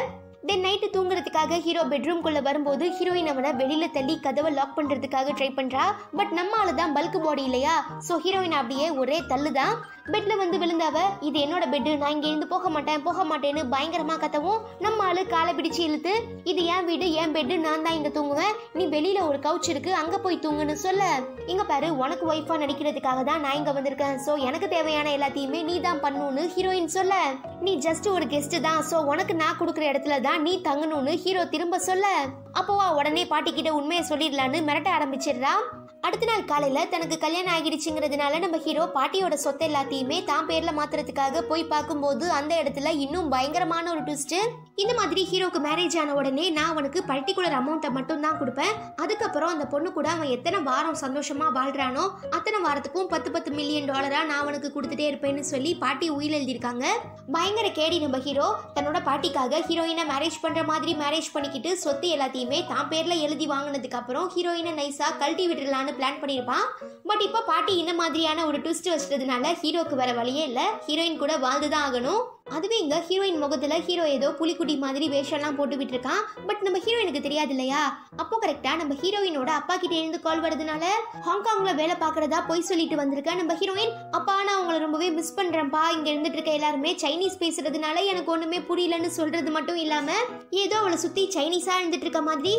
தென் நைட்டு தூங்குறதுக்காக ஹீரோ பெட்ரூம்குள்ளே வரும்போது ஹீரோயின் அவனை வெளியில தள்ளி கதவை லாக் பண்றதுக்காக ட்ரை பண்றா. பட் நம்ம ஆளு தான் பல்க் பாடி இல்லையா? சோ ஹீரோயின் அப்படியே ஒரே தள்ளு தான் பெட்ல வந்து விழுந்தவ இது என்னோட பெட்டு நான் இங்க இருந்து போக மாட்டேன் போக மாட்டேன்னு பயங்கரமா கத்தவும் நம்ம ஆளு காலை பிடிச்சு இழுத்து இது என் வீடு என் பெட்டு நான் தான் இங்க தூங்குவேன். நீ வெளியில ஒரு கவுச் இருக்கு அங்க போய் தூங்குன்னு சொல்ல. இங்க பாரு உனக்கு ஒய்ஃபா நடிக்கிறதுக்காக தான் நான் இங்க வந்திருக்கேன். சோ எனக்கு தேவையான எல்லாத்தையுமே நீ தான் பண்ணணும்னு ஹீரோயின் சொல்ல. நீ ஜஸ்ட் ஒரு கெஸ்ட் தான். சோ உனக்கு நான் கொடுக்குற இடத்துல தான் நீ தங்கணும்னு ஹீரோ திரும்ப சொல்ல. அப்போவா உடனே பாட்டி கிட்ட உண்மையை சொல்லிடலான்னு மிரட்ட ஆரம்பிச்சிடுறா. அடுத்த நாள் காலையில் தனக்கு கல்யாணம் ஆகிடுச்சுங்கிறதுனால நம்ம ஹீரோ பாட்டியோட சொத்து எல்லாத்தையுமே தான் பேரில் மாத்துறதுக்காக போய் பார்க்கும்போது அந்த இடத்துல இன்னும் பயங்கரமான ஒரு ட்விஸ்ட்டு இந்த மாதிரி ஹீரோக்கு மேரேஜ் ஆன உடனே நான் அவனுக்கு பர்டிகுலர் அமௌண்ட்டை மட்டும் தான் கொடுப்பேன். அதுக்கப்புறம் அந்த பொண்ணு கூட அவன் எத்தனை வாரம் சந்தோஷமாக வாழ்கிறானோ அத்தனை வாரத்துக்கும் பத்து பத்து மில்லியன் டாலராக நான் அவனுக்கு கொடுத்துட்டே இருப்பேன்னு சொல்லி பாட்டி உயில் எழுதியிருக்காங்க. பயங்கர கேடி நம்ம ஹீரோ. தன்னோட பாட்டிக்காக ஹீரோயினை மேரேஜ் பண்ணுற மாதிரி மேரேஜ் பண்ணிக்கிட்டு சொத்து எல்லாத்தையுமே தான் பேரில் எழுதி வாங்கினதுக்கப்புறம் ஹீரோயினை நைஸாக கழட்டி விட்டுடலான்னு பிளான் பண்ணியிருப்பான் பட் இப்போ பாட்டி இந்த மாதிரியான ஒரு ட்விஸ்ட் வச்சதுனால ஹீரோக்கு வேற வழியே இல்லை. ஹீரோயின் கூட வாழ்ந்து தான் ஆகணும். அதுவே இங்கே ஹீரோயின் முகத்தில் ஹீரோ ஏதோ புலிக்குட்டி மாதிரி வேஷம்லாம் போட்டு விட்டுருக்கான் பட் நம்ம ஹீரோயினுக்கு தெரியாது இல்லையா? அப்போ கரெக்டாக நம்ம ஹீரோயினோட அப்பா கிட்ட இருந்து கால் வரதுனால ஹாங்காங்ல வேலை பார்க்குறதா போய் சொல்லிட்டு வந்திருக்க. நம்ம ஹீரோயின் அப்பா நான் உங்களை ரொம்பவே மிஸ் பண்ணுறேன்ப்பா இங்கே இருந்துட்டு இருக்க எல்லாருமே சைனீஸ் பேசுறதுனால எனக்கு ஒன்றுமே புரியலன்னு சொல்கிறது மட்டும் இல்லாமல் ஏதோ அவளை சுற்றி சைனீஸாக இருந்துட்டு இருக்க மாதிரி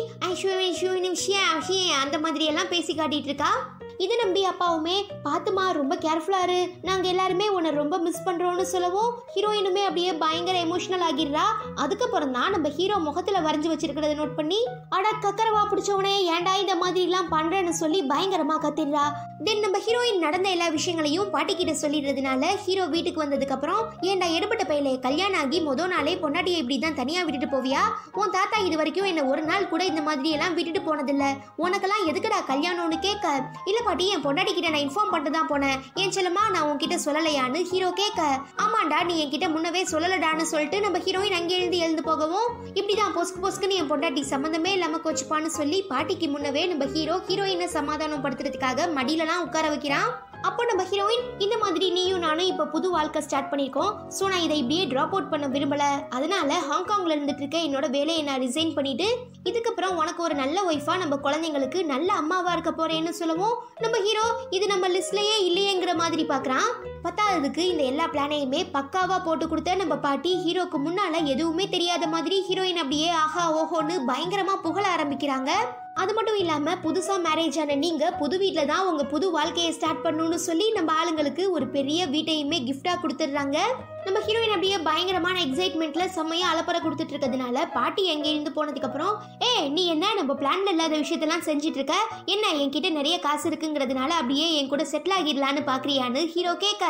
அந்த மாதிரி எல்லாம் பேசி காட்டிட்டு இருக்கா இதை நம்பி அப்பாவுமே பார்த்துமா ரொம்ப கேர்ஃபுல்லாக இரு. நாங்கள் எல்லாருமே உன்னை ரொம்ப மிஸ் பண்ணுறோன்னு சொல்லவும் ஹீரோயினுமே அப்படியே பயங்கர எமோஷனல் ஆகிடுறா. அதுக்கப்புறம் தான் நம்ம ஹீரோ முகத்தில் வரைஞ்சு வச்சிருக்கிறத நோட் பண்ணி அட கக்கரவா பிடிச்சவனே ஏன்டா இந்த மாதிரிலாம் பண்ணுறேன்னு சொல்லி பயங்கரமாக கத்திடுறா. தென் நம்ம ஹீரோயின் நடந்த எல்லா விஷயங்களையும் பாட்டிக்கிட்ட சொல்லிடுறதுனால ஹீரோ வீட்டுக்கு வந்ததுக்கப்புறம் ஏண்டா ஏன்டா எடுபட்ட பையலே கல்யாணம் ஆகி மொதல் நாளே பொண்டாட்டியை இப்படி தான் தனியாக விட்டுட்டு போவியா? உன் தாத்தா இது வரைக்கும் என்ன ஒரு நாள் கூட இந்த மாதிரி எல்லாம் விட்டுட்டு போனதில்ல. உனக்கெல்லாம் எதுக்குடா கல்யாணம்னு கேட்க? இல்லை பாட்டி என் பொண்டாட்டி கிட்ட நான் இன்ஃபார்ம் பண்ணிட்டு தான் போனேன். என் செல்லமா நான் உன்கிட்ட சொல்லலையான்னு ஹீரோ கேட்க. ஆமாண்டா நீ என்கிட்ட முன்னவே சொல்லலடான்னு சொல்லிட்டு நம்ம ஹீரோயின் அங்கே எழுந்து எழுந்து போகவும் இப்படிதான் பொஸ்கு பொஸ்க்குன்னு என் பொண்டாட்டி சம்மந்தமே இல்லாம கோச்சுப்பான்னு சொல்லி பாட்டிக்கு முன்னவே நம்ம ஹீரோ ஹீரோயினை சமாதானம் படுத்துறதுக்காக மடியிலலாம் உட்கார வைக்கிறான். அப்போ நம்ம ஹீரோயின் இந்த மாதிரி நீயும் நானும் இப்போ புது வாழ்க்கை ஸ்டார்ட் பண்ணியிருக்கோம் ஸோ நான் இதை இப்படியே ட்ராப் அவுட் பண்ண விரும்பலை. அதனால ஹாங்காங்ல இருந்துட்டு இருக்க என்னோட வேலையை நான் ரிசைன் பண்ணிட்டு இதுக்கப்புறம் உனக்கு ஒரு நல்ல ஒய்ஃபா நம்ம குழந்தைங்களுக்கு நல்ல அம்மாவா இருக்க போறேன்னு சொல்லவும் நம்ம ஹீரோ இது நம்ம லிஸ்ட்லயே இல்லையேங்கிற மாதிரி பார்க்குறான் பத்தாததுக்கு இந்த எல்லா பிளானையுமே பக்காவா போட்டு கொடுத்த நம்ம பாட்டி ஹீரோக்கு முன்னால எதுவுமே தெரியாத மாதிரி ஹீரோயின் அப்படியே ஆஹா ஓஹோன்னு பயங்கரமா புகழ ஆரம்பிக்கிறாங்க. அது மட்டும் இல்லாமல் புதுசாக மேரேஜ் ஆன நீங்கள் புது வீட்டில் தான் உங்கள் புது வாழ்க்கையை ஸ்டார்ட் பண்ணணும்னு சொல்லி நம்ம ஆளுங்களுக்கு ஒரு பெரிய வீட்டையுமே கிஃப்டாக கொடுத்துட்றாங்க. நம்ம ஹீரோயின் அப்படியே பயங்கரமான எக்ஸைட்மெண்ட்ல செம்மையா அலப்பற கொடுத்துட்டு இருக்கிறதுனால பாட்டி எங்க இருந்து போனதுக்கு அப்புறம் ஏ நீ என்ன நம்ம பிளான்ல இல்லாத விஷயத்தெல்லாம் செஞ்சுட்டு இருக்க என்ன என்கிட்ட நிறைய காசு இருக்குங்கிறதுனால அப்படியே என் கூட செட்டில் ஆகிடலான்னு பாக்குறியான்னு ஹீரோ கேட்க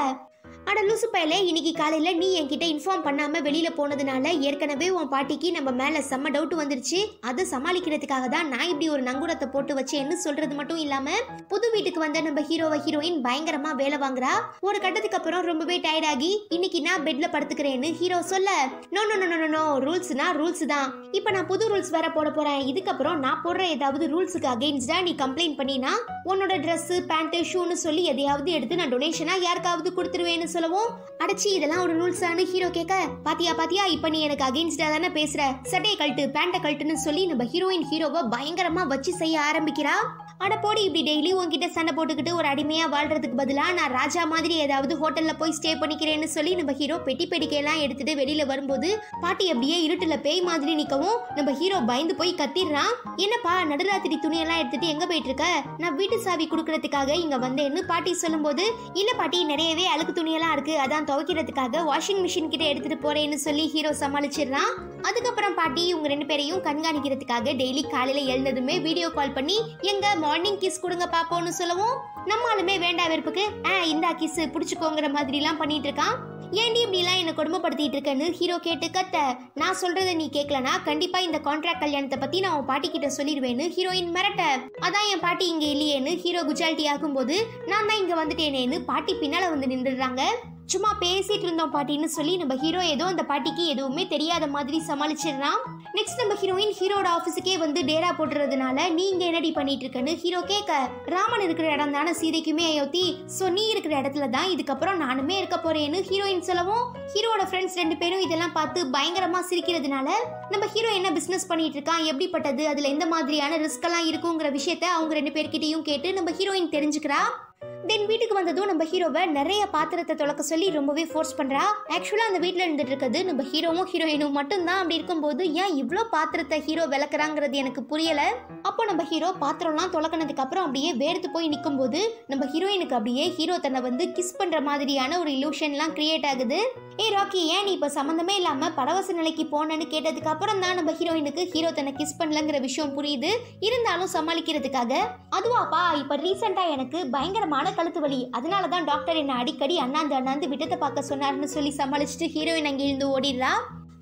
ஆனால் லூசு பயலே இன்னைக்கு காலையில் நீ என்கிட்ட இன்ஃபார்ம் பண்ணாமல் வெளியில் போனதுனால ஏற்கனவே உன் பாட்டிக்கு நம்ம மேலே செம்ம டவுட் வந்துருச்சு. அதை சமாளிக்கிறதுக்காக தான் நான் இப்படி ஒரு நங்கூரத்தை போட்டு வச்சேன்னு சொல்றது மட்டும் இல்லாமல் புது வீட்டுக்கு வந்த நம்ம ஹீரோவை ஹீரோயின் பயங்கரமாக வேலை வாங்குறா. ஒரு கட்டத்துக்கு அப்புறம் ரொம்பவே டயர்ட் ஆகி இன்னைக்கு நான் பெட்ல படுத்துக்கிறேன்னு ஹீரோ சொல்ல no no no no no ரூல்ஸ்னா rules தான். இப்போ நான் புது ரூல்ஸ் வேற போட போறேன். இதுக்கப்புறம் நான் போடுற ஏதாவது ரூல்ஸுக்கு அகைன்ஸ்டா நீ கம்ப்ளைண்ட் பண்ணினா உன்னோட ட்ரெஸ்ஸு பேண்ட் ஷூன்னு சொல்லி எதையாவது எடுத்து நான் டொனேஷனா யாருக்காவது கொடுத்துருவேன்னு சொல்லவும் அடைச்சி இதெல்லாம் ஒரு ரூல்ஸானு ஹீரோ கேட்க பாத்தியா பாத்தியா இப்ப நீ எனக்கு அகைன்ஸ்டா தானே பேசுற? சட்டையை கழட்டு பேண்ட கழட்டுன்னு சொல்லி நம்ம ஹீரோயின் ஹீரோவை பயங்கரமா வச்சு செய்ய ஆரம்பிக்கிறா? அட போடி இப்படி டெய்லி உன்கிட்ட சண்டை போட்டுக்கிட்டு ஒரு அடிமையாக வாழ்றதுக்கு பதிலாக நான் ராஜா மாதிரி ஏதாவது ஹோட்டலில் போய் ஸ்டே பண்ணிக்கிறேன்னு சொல்லி நம்ம ஹீரோ பெட்டி பெடிக்கையெல்லாம் எடுத்துட்டு வெளியில வரும்போது பாட்டி அப்படியே இருட்டில் பேய் மாதிரி நிற்கவும் நம்ம ஹீரோ பயந்து போய் கத்திடுறான். என்னப்பா நடுராத்திரி துணியெல்லாம் எடுத்துட்டு எங்கே போயிட்டு இருக்க நான் வீட்டு சாவி கொடுக்கறதுக்காக இங்கே வந்தேன்னு பாட்டி சொல்லும்போது இல்லை பாட்டி நிறையவே அழுக்கு துணியெல்லாம் இருக்கு அதான் துவைக்கிறதுக்காக வாஷிங் மிஷின் கிட்ட எடுத்துட்டு போறேன்னு சொல்லி ஹீரோ சமாளிச்சிடுறான். அதுக்கப்புறம் பாட்டி இவங்க ரெண்டு பேரையும் கண்காணிக்கிறதுக்காக டெய்லி காலையில் எழுந்ததுமே வீடியோ கால் பண்ணி எங்கள் மார்னிங் கிஸ் கொடுங்க பாப்போம்னு சொல்லவும் நம்மளுமே வேண்டாம் வெறுப்புக்கு. ஆ இந்தா கிஸ் பிடிச்சிக்கோங்கிற மாதிரிலாம் பண்ணிட்டு இருக்கான். ஏன்டி இப்படிலாம் என்ன கொடுமைப்படுத்திட்டு இருக்கேன்னு ஹீரோ கேட்டு கத்த. நான் சொல்றதை நீ கேட்கலனா கண்டிப்பா இந்த கான்ட்ராக்ட் கல்யாணத்தை பத்தி நான் உன் பாட்டி கிட்ட சொல்லிடுவேன்னு ஹீரோயின் மிரட்ட. அதான் என் பாட்டி இங்க இல்லையேன்னு ஹீரோ குஜால்ட்டி ஆகும்போது நான் தான் இங்க வந்துட்டேனேன்னு பாட்டி பின்னால வந்து நின்றுடுறாங்க. சும்மா பேசிட்டு இருந்தோம் பாட்டின்னு சொல்லி நம்ம ஹீரோ ஏதோ அந்த பாட்டிக்கு எதுவுமே தெரியாத மாதிரி சமாளிச்சிடுறான். நெக்ஸ்ட் நம்ம ஹீரோயின் ஹீரோட ஆஃபீஸுக்கே வந்து டேரா போட்டுறதுனால நீங்க என்னடி பண்ணிட்டு இருக்கன்னு ஹீரோ கேட்க ராமன் இருக்கிற இடம் தானே சீதைக்குமே அயோத்தி? ஸோ நீ இருக்கிற இடத்துல தான் இதுக்கப்புறம் நானுமே இருக்க போறேன்னு ஹீரோயின் சொல்லவும் ஹீரோட ஃப்ரெண்ட்ஸ் ரெண்டு பேரும் இதெல்லாம் பார்த்து பயங்கரமா சிரிக்கிறதுனால நம்ம ஹீரோ என்ன பிசினஸ் பண்ணிட்டு இருக்கான் எப்படிப்பட்டது அதுல எந்த மாதிரியான ரிஸ்க் எல்லாம் இருக்குங்கிற விஷயத்த அவங்க ரெண்டு பேர்கிட்டையும் கேட்டு நம்ம ஹீரோயின் தெரிஞ்சுக்கிறா. தென் வீட்டுக்கு வந்ததும் நம்ம ஹீரோவை நிறைய பாத்திரத்தை தொலைக்க சொல்லி ரொம்பவே ஃபோர்ஸ் பண்ணுறா ஆக்சுவலாக அந்த வீட்டில் இருந்துட்டு இருக்கிறது நம்ம ஹீரோவும் ஹீரோயினும் மட்டும்தான் அப்படி இருக்கும்போது ஏன் இவ்வளோ பாத்திரத்தை ஹீரோ விளக்குறாங்கிறது எனக்கு புரியலை. அப்போ நம்ம ஹீரோ பாத்திரம்லாம் தொலைக்கினதுக்கு அப்புறம் அப்படியே வேர்த்து போய் நிக்கும்போது நம்ம ஹீரோயினுக்கு அப்படியே ஹீரோ தன்னை வந்து கிஸ் பண்ணுற மாதிரியான ஒரு இலூஷன்லாம் கிரியேட் ஆகுது. ஏய் ராக்கி ஏன் நீ இப்போ சம்மந்தமே இல்லாமல் படவச நிலைக்கு போனேன்னு கேட்டதுக்கு அப்புறம் தான் நம்ம ஹீரோயினுக்கு ஹீரோ தன்னை கிஸ் பண்ணலங்கிற விஷயம் புரியுது. இருந்தாலும் சமாளிக்கிறதுக்காக அதுவாப்பா இப்போ ரீசெண்டாக எனக்கு பயங்கரமான கழுத்து வலி. அதனால தான் டாக்டர் என்னை அடிக்கடி அண்ணாந்து அண்ணாந்து விட்டத்தை பார்க்க சொன்னாருன்னு சொல்லி சமாளிச்சுட்டு ஹீரோயின் அங்கிருந்து ஓடிடுறா.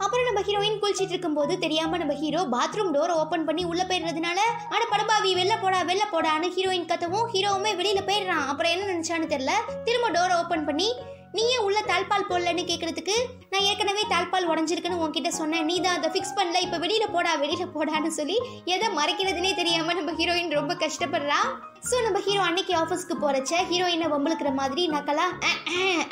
அப்புறம் நம்ம ஹீரோயின் குளிச்சிட்டு இருக்கும்போது தெரியாம நம்ம ஹீரோ பாத்ரூம் டோரை ஓப்பன் பண்ணி உள்ள போயிடுறதுனால அட படபாவி வெளில போடா வெளில போடான்னு ஹீரோயின் கத்தவும் ஹீரோவுமே வெளியில போயிடுறான். அப்புறம் என்ன நினைச்சான்னு தெரியல. திரும்ப டோரை ஓப்பன் பண்ணி நீ ஏன் உள்ள தாழ்பால் போடலன்னு கேட்கறதுக்கு நான் ஏற்கனவே தாழ்பால் உடஞ்சிருக்குன்னு உன்கிட்ட சொன்னேன். நீ தான் அதை ஃபிக்ஸ் பண்ணல. இப்போ வெளியில போடா வெளியில போடான்னு சொல்லி எதை மறைக்கிறதுனே தெரியாம நம்ம ஹீரோயின் ரொம்ப கஷ்டப்படுறா? ஸோ நம்ம ஹீரோ அன்னைக்கு ஆஃபீஸ்க்கு போகிறச்ச ஹீரோயினை வம்பளுக்கிற மாதிரி நக்கலா "அஹ்,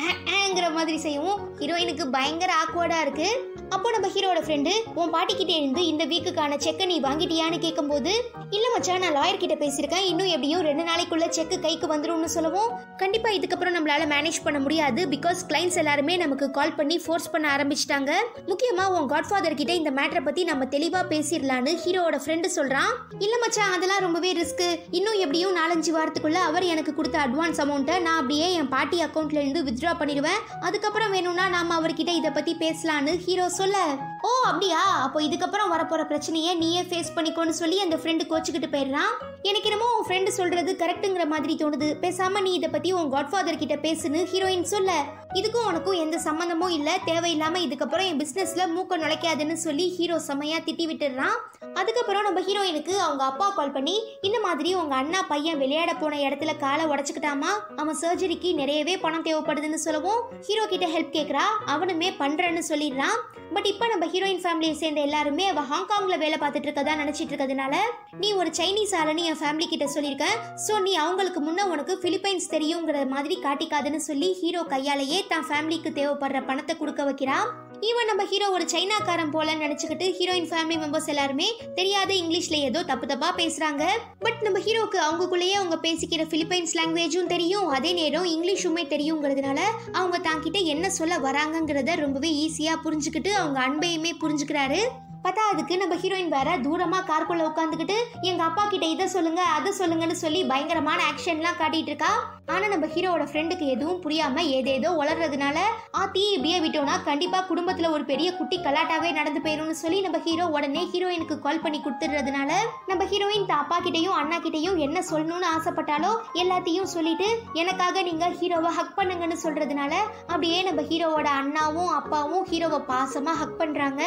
மாதிரி செய்யவும் ஹீரோயினுக்கு பயங்கர ஆக்வர்டாக இருக்கு. அப்போ நம்ம ஹீரோட ஃப்ரெண்டு உன் பாட்டிக்கிட்டே இருந்து இந்த வீக்குக்கான செக்கை நீ வாங்கிட்டியான்னு கேட்கும்போது இல்லை மச்சான் நான் லாயர் கிட்ட பேசியிருக்கேன். இன்னும் எப்படியும் ரெண்டு நாளைக்குள்ள செக்கு கைக்கு வந்துடும்னு சொல்லவும் கண்டிப்பா இதுக்கப்புறம் நம்மளால மேனேஜ் பண்ண முடியாது. பிகாஸ் கிளைண்ட்ஸ் எல்லாருமே நமக்கு கால் பண்ணி ஃபோர்ஸ் பண்ண ஆரம்பிச்சிட்டாங்க. முக்கியமா உன் காட்ஃபாதர் கிட்ட இந்த மேட்டரை பத்தி நம்ம தெளிவா பேசிடலான்னு ஹீரோவோட ஃப்ரெண்டு சொல்றான். இல்ல மச்சான் அதெல்லாம் ரொம்பவே ரிஸ்க் இன்னும் எப்படியும் நாலஞ்சு வாரத்துக்குள்ளே அவர் எனக்கு கொடுத்த அட்வான்ஸ் அமௌண்ட்டை நான் அப்படியே என் பாட்டி அக்கௌண்ட்லேருந்து வித்ட்ரா பண்ணிடுவேன். அதுக்கப்புறம் வேணும்னா நாம் அவர்கிட்ட இதை பற்றி பேசலான்னு ஹீரோ சொல்ல. ஓ அப்படியா? அப்போ இதுக்கப்புறம் வரப்போற பிரச்சனையை நீயே ஃபேஸ் பண்ணிக்கோன்னு சொல்லி அந்த ஃப்ரெண்டு கோச்சுக்கிட்டு போயிடுறான். எனக்கு என்னமோ உன் ஃப்ரெண்டு சொல்றது கரெக்ட்டுங்கிற மாதிரி தோணுது. பேசாம நீ இதை பத்தி உன் காட்ஃபாதர் கிட்ட பேசுன்னு ஹீரோயின் சொல்ல. இதுக்கும் உனக்கும் எந்த சம்மந்தமும் இல்ல. தேவையில்லாம இதுக்கப்புறம் என் பிசினஸ்ல மூக்க நுழைக்காதுன்னு சொல்லி ஹீரோ செமையா திட்டி விட்டுடுறான். அதுக்கப்புறம் நம்ம ஹீரோயினுக்கு அவங்க அப்பா கால் பண்ணி இந்த மாதிரி உங்க அண்ணா பையன் விளையாட போன இடத்துல காலை உடச்சுக்கிட்டாமா? அவன் சர்ஜரிக்கு நிறையவே பணம் தேவைப்படுதுன்னு சொல்லவும் ஹீரோ கிட்ட ஹெல்ப் கேக்குறா. அவனுமே பண்றேன்னு சொல்லிடுறான். பட் இப்போ நம்ம ஹீரோயின் ஃபேமிலியை சேர்ந்த எல்லாருமே அவ ஹாங்காங்ல வேலை பார்த்துட்டு இருக்கதா நினைச்சிட்டு இருக்கிறதுனால நீ ஒரு சைனீஸ் ஆளுன்னு என் ஃபேமிலி கிட்ட சொல்லியிருக்க ஸோ நீ அவங்களுக்கு முன்ன உனக்கு பிலிப்பைன்ஸ் தெரியுங்கிற மாதிரி காட்டிக்காதுன்னு சொல்லி ஹீரோ கையாலேயே தான் ஃபேமிலிக்கு தேவைப்படுற பணத்தை கொடுக்க வைக்கிறான். ஈவன் நம்ம ஹீரோ ஒரு சைனாக்காரன் போல நினைச்சுக்கிட்டு ஹீரோயின் ஃபேமிலி மெம்பர்ஸ் எல்லாருமே தெரியாத இங்கிலீஷ்ல ஏதோ தப்பு தப்பா பேசுறாங்க. பட் நம்ம ஹீரோக்கு அவங்களுக்குள்ளேயே அவங்க பேசிக்கிற பிலிப்பைன்ஸ் லாங்குவேஜும் தெரியும். அதே நேரம் இங்கிலீஷுமே தெரியுங்கிறதுனால அவங்க தாங்கிட்ட என்ன சொல்ல வராங்கங்கிறத ரொம்பவே ஈஸியா புரிஞ்சுக்கிட்டு அவங்க அன்பையுமே புரிஞ்சுக்கிறாரு. பத்தாவதுக்கு நம்ம ஹீரோயின் வேற தூரமா கார்க்குள்ள உட்காந்துக்கிட்டு எங்க அப்பா கிட்ட இதை சொல்லுங்க அதை சொல்லுங்கன்னு சொல்லி பயங்கரமான ஆக்ஷன்லாம் காட்டிட்டு இருக்கா. ஆனா நம்ம ஹீரோவோட ஃப்ரெண்டுக்கு எதுவும் புரியாம ஏதேதோ வளர்றதுனால ஆத்தி இப்படியே விட்டோம்னா கண்டிப்பா குடும்பத்துல ஒரு பெரிய குட்டி கலாட்டாவே நடந்து போயிரும்னு சொல்லி நம்ம ஹீரோ உடனே ஹீரோயினுக்கு கால் பண்ணி கொடுத்துறதுனால நம்ம ஹீரோயின் அப்பா கிட்டயும் அண்ணா கிட்டயும் என்ன சொல்லணும்னு ஆசைப்பட்டாலோ எல்லாத்தையும் சொல்லிட்டு எனக்காக நீங்க ஹீரோவை ஹக் பண்ணுங்கன்னு சொல்றதுனால அப்படியே நம்ம ஹீரோவோட அண்ணாவும் அப்பாவும் ஹீரோவை பாசமா ஹக் பண்றாங்க.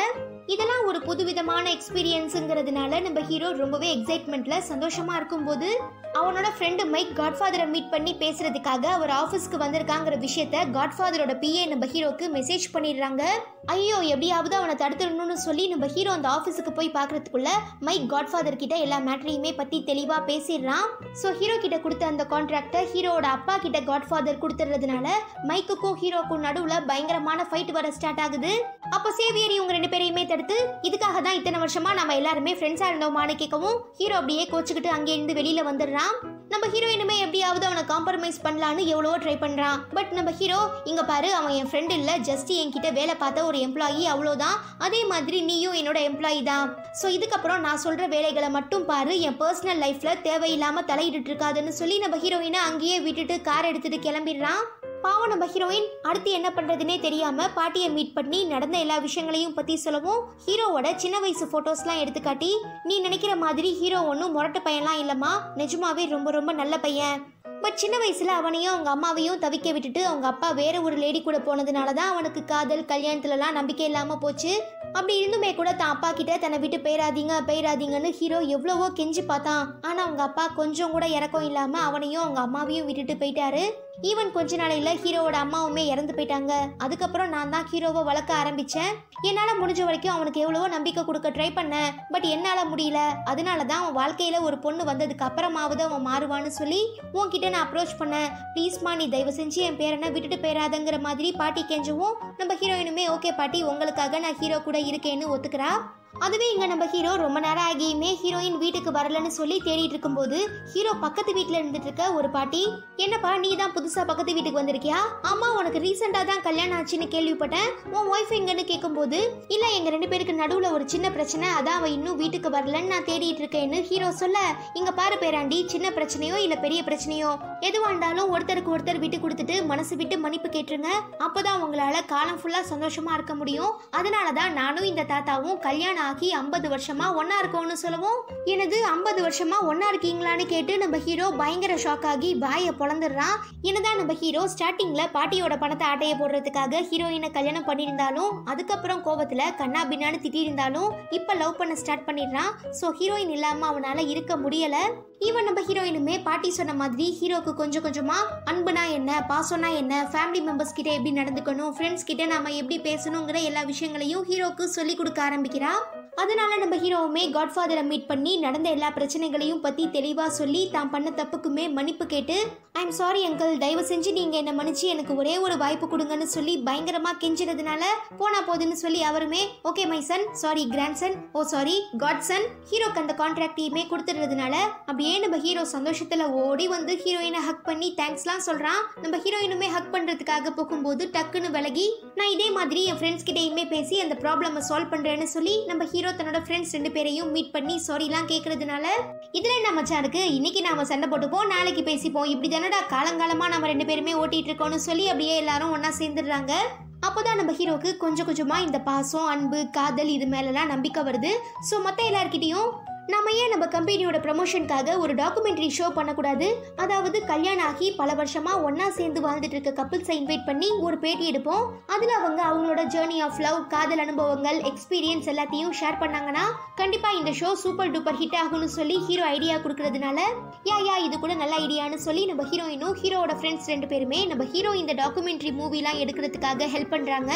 இதெல்லாம் ஒரு புதுவிதமான எக்ஸ்பீரியன்ஸுங்கிறதுனால நம்ம ஹீரோ ரொம்பவே எக்ஸைட்மெண்ட்ல சந்தோஷமா இருக்கும்போது அவனோட ஃப்ரெண்டு மைக் காட்ஃபாதரை மீட் பண்ணி பேசுறதுக்காக அவர் ஆஃபீஸ்க்கு வந்திருக்காங்கிற விஷயத்த காட்ஃபாதரோட பிஏ நம்ம ஹீரோக்கு மெசேஜ் பண்ணிடுறாங்க. ஐயோ எப்படியாவது அவனை தடுத்துடணும்னு சொல்லி நம்ம ஹீரோ அந்த ஆஃபீஸுக்கு போய் பார்க்கறதுக்குள்ள மைக் காட்ஃபாதர் கிட்ட எல்லா மேட்டரையுமே பத்தி தெளிவா பேசிடுறான். ஸோ ஹீரோ கிட்ட கொடுத்த அந்த கான்ட்ராக்டை ஹீரோவோட அப்பா கிட்ட காட்ஃபாதர் கொடுத்துறதுனால மைக்குக்கும் ஹீரோக்கும் நடுவுல பயங்கரமான ஃபைட் வர ஸ்டார்ட் ஆகுது. அப்போ சேவியர் இவங்க ரெண்டு பேரையுமே தடுத்து இதுக்காக தான் இத்தனை வருஷமா நம்ம எல்லாருமே ஃப்ரெண்ட்ஸா இருந்தோமான்னு கேட்கவும் ஹீரோ அப்படியே கோச்சுக்கிட்டு அங்கே இருந்து வெளியில வந்துடுறான். நம்ம ஹீரோயினுமே எப்படியாவது அவனை காம்ப்ரமைஸ் பண்ணலான்னு எவ்வளவோ ட்ரை பண்றான். பட் நம்ம ஹீரோ இங்க பாரு அவன் என் ஃப்ரெண்ட் இல்ல ஜஸ்ட் என்கிட்ட வேலை பார்த்த ஒரு எம்ப்ளாயி அவ்வளோதான் அதே மாதிரி நீயும் என்னோட எம்ப்ளாயி தான். ஸோ இதுக்கப்புறம் நான் சொல்ற வேலைகளை மட்டும் பாரு என் பர்சனல் லைஃப்ல தேவையில்லாம தலையிட்டு இருக்காதுன்னு சொல்லி நம்ம ஹீரோயினை அங்கேயே விட்டுட்டு கார் எடுத்துட்டு கிளம்பிடுறான். பாவம் நம்ம ஹீரோயின் அடுத்து என்ன பண்ணுறதுனே தெரியாமல் பாட்டியை மீட் பண்ணி நடந்த எல்லா விஷயங்களையும் பற்றி சொல்லவும் ஹீரோவோட சின்ன வயசு ஃபோட்டோஸ்லாம் எடுத்துக்காட்டி நீ நினைக்கிற மாதிரி ஹீரோ ஒன்றும் முரட்டு பையன்லாம் இல்லைம்மா. நிஜமாவே ரொம்ப ரொம்ப நல்ல பையன். பட் சின்ன வயசில் அவனையும் அவங்க அம்மாவையும் தவிக்க விட்டுட்டு அவங்க அப்பா வேற ஒரு லேடி கூட போனதுனால தான் அவனுக்கு காதல் கல்யாணத்துலலாம் நம்பிக்கை இல்லாமல் போச்சு. அப்படி இருந்துமே கூட தான் அப்பா கிட்ட தன்னை விட்டு போயிடாதீங்க போயிடாதீங்கன்னு ஹீரோ எவ்வளவோ கெஞ்சி பார்த்தான். ஆனால் அவங்க அப்பா கொஞ்சம் கூட இறக்கம் இல்லாமல் அவனையும் அவங்க அம்மாவையும் விட்டுட்டு போயிட்டாரு. ஈவன் கொஞ்ச நாளையில ஹீரோவோட அம்மாவுமே இறந்து போயிட்டாங்க. அதுக்கப்புறம் நான் தான் ஹீரோவை வளர்க்க ஆரம்பிச்சேன். என்னால முடிஞ்ச வரைக்கும் அவனுக்கு எவ்வளவோ நம்பிக்கை கொடுக்க ட்ரை பண்ணேன். பட் என்னால முடியல. அதனால தான் அவன் வாழ்க்கையில ஒரு பொண்ணு வந்ததுக்கு அப்புறமாவது அவன் மாறுவான்னு சொல்லி உன்கிட்ட நான் அப்ரோச் பண்ணேன். ப்ளீஸ்மா நீ தயவு செஞ்சு என் பேரனை விட்டுட்டு போயிடாதங்கிற மாதிரி பாட்டி கெஞ்சவும். நம்ம ஹீரோயினுமே ஓகே பாட்டி உங்களுக்காக நான் ஹீரோ கூட இருக்கேன்னு ஒத்துக்கிறா? அதுவே இங்க நம்ம ஹீரோ ரொம்ப நேரம் ஆகியுமே ஹீரோயின் வீட்டுக்கு வரலன்னு சொல்லி தேடிட்டு இருக்கும்போது ஹீரோ பக்கத்து வீட்டில் இருந்துட்டு இருக்க ஒரு பாட்டி என்னப்பா நீ தான் புதுசா பக்கத்து வீட்டுக்கு வந்திருக்கியா? அம்மா உனக்கு ரீசெண்டா தான் கல்யாணம் ஆச்சுன்னு கேள்விப்பட்டேன். உன் ஒய்ஃப் எங்கன்னு கேட்கும்போது இல்ல எங்க ரெண்டு பேருக்கு நடுவுல ஒரு சின்ன பிரச்சனை அதான் அவன் இன்னும் வீட்டுக்கு வரலன்னு நான் தேடிட்டு இருக்கேன்னு ஹீரோ சொல்ல இங்க பாரு பேராண்டி சின்ன பிரச்சனையோ இல்ல பெரிய பிரச்சனையோ? எதுவாக இருந்தாலும் ஒருத்தருக்கு ஒருத்தர் விட்டு கொடுத்துட்டு மனசு விட்டு மன்னிப்பு கேட்டுருங்க. அப்பதான் உங்களால காலம் ஃபுல்லா சந்தோஷமா இருக்க முடியும். அதனாலதான் நானும் இந்த தாத்தாவும் கல்யாணம் ஆகி ஐம்பது வருஷமா ஒன்றா இருக்கோன்னு சொல்லவும் எனது ஐம்பது வருஷமா ஒன்றா இருக்கீங்களான்னு கேட்டு நம்ம ஹீரோ பயங்கர ஷாக் ஆகி வாயை பொழந்துடுறான். என்னதான் நம்ம ஹீரோ ஸ்டார்டிங்கில் பாட்டியோட பணத்தை ஆட்டையை போடுறதுக்காக ஹீரோயினை கல்யாணம் பண்ணியிருந்தாலும் அதுக்கப்புறம் கோபத்தில் கண்ணா பின்னான்னு திட்டியிருந்தாலும் இப்போ லவ் பண்ண ஸ்டார்ட் பண்ணிடுறான். ஸோ ஹீரோயின் இல்லாமல் அவனால் இருக்க முடியலை. ஈவன் நம்ம ஹீரோயினுமே பாட்டி சொன்ன மாதிரி ஹீரோக்கு கொஞ்சம் கொஞ்சமாக அன்புனா என்ன பாசம்னா என்ன ஃபேமிலி மெம்பர்ஸ் கிட்ட எப்படி நடந்துக்கணும் ஃப்ரெண்ட்ஸ் கிட்ட நாம எப்படி பேசணுங்கிற எல்லா விஷயங்களையும் ஹீரோக்கு சொல்லி கொடுக்க ஆரம்பிக்கிறா. அதனால நம்ம ஹீரோவுமே காட்ஃபாதரை மீட் பண்ணி நடந்த எல்லா பிரச்சனைகளையும் பத்தி தெளிவா சொல்லி தான் பண்ண தப்புக்குமே மன்னிப்பு கேட்டு ஐம் சாரி அங்கிள் தயவு செஞ்சு நீங்க என்ன மன்னிச்சு எனக்கு ஒரே ஒரு வாய்ப்பு கொடுங்கன்னு சொல்லி பயங்கரமா கெஞ்சிறதுனால போனா போதுன்னு சொல்லி அவருமே okay my son sorry grandson oh sorry godson ஹீரோக்கு அந்த கான்ட்ராக்டையுமே கொடுத்துடுறதுனால அப்படியே நம்ம ஹீரோ சந்தோஷத்துல ஓடி வந்து ஹீரோயினை ஹக் பண்ணி தேங்க்ஸ்லாம் சொல்றான். நம்ம ஹீரோயினுமே ஹக் பண்றதுக்காக போகும்போது டக்குன்னு விலகி நான் இதே மாதிரி என் ஃப்ரெண்ட்ஸ் கிட்டேயுமே பேசி அந்த ப்ராப்ளமை சால்வ் பண்றேன்னு சொல்லி நம்ம ஹீரோ தன்னோட ஃப்ரெண்ட்ஸ் ரெண்டு பேரையும் மீட் பண்ணி சாரிலாம் கேட்கறதுனால இதுல என்ன மச்சான் இருக்கு? இன்னைக்கு நாம சண்டை போட்டுப்போம் நாளைக்கு பேசிப்போம். இப்படி தானடா காலங்காலமா நம்ம ரெண்டு பேருமே ஓட்டிட்டு இருக்கோம்னு சொல்லி அப்படியே எல்லாரும் ஒன்றா சேர்ந்துடுறாங்க. அப்போதான் நம்ம ஹீரோக்கு கொஞ்சம் கொஞ்சமா இந்த பாசம் அன்பு காதல் இது மேலலாம் நம்பிக்கை வருது. ஸோ மற்ற எல்லார்கிட்டையும் நம்ம ஏன் நம்ம கம்பெனியோட ப்ரமோஷனுக்காக ஒரு டாக்குமெண்ட்ரி ஷோ பண்ணக்கூடாது? அதாவது கல்யாணம் ஆகி பல வருஷமா ஒண்ணா சேர்ந்து வாழ்ந்துட்டு இருக்க கப்பிள்ஸை இன்வைட் பண்ணி ஒரு பேட்டி எடுப்போம். அதுல அவங்க அவங்களோட ஜேர்னி ஆஃப் லவ் காதல் அனுபவங்கள் எக்ஸ்பீரியன்ஸ் எல்லாத்தையும் ஷேர் பண்ணாங்கன்னா கண்டிப்பா இந்த ஷோ சூப்பர் டூப்பர் ஹிட் ஆகும்னு சொல்லி ஹீரோ ஐடியா கொடுக்கறதுனால யா யா இது கூட நல்ல ஐடியான்னு சொல்லி நம்ம ஹீரோயினும் ஹீரோவோட ஃப்ரெண்ட்ஸ் ரெண்டு பேருமே நம்ம ஹீரோ இந்த டாக்குமெண்ட்ரி மூவிலாம் எடுக்கிறதுக்காக ஹெல்ப் பண்றாங்க.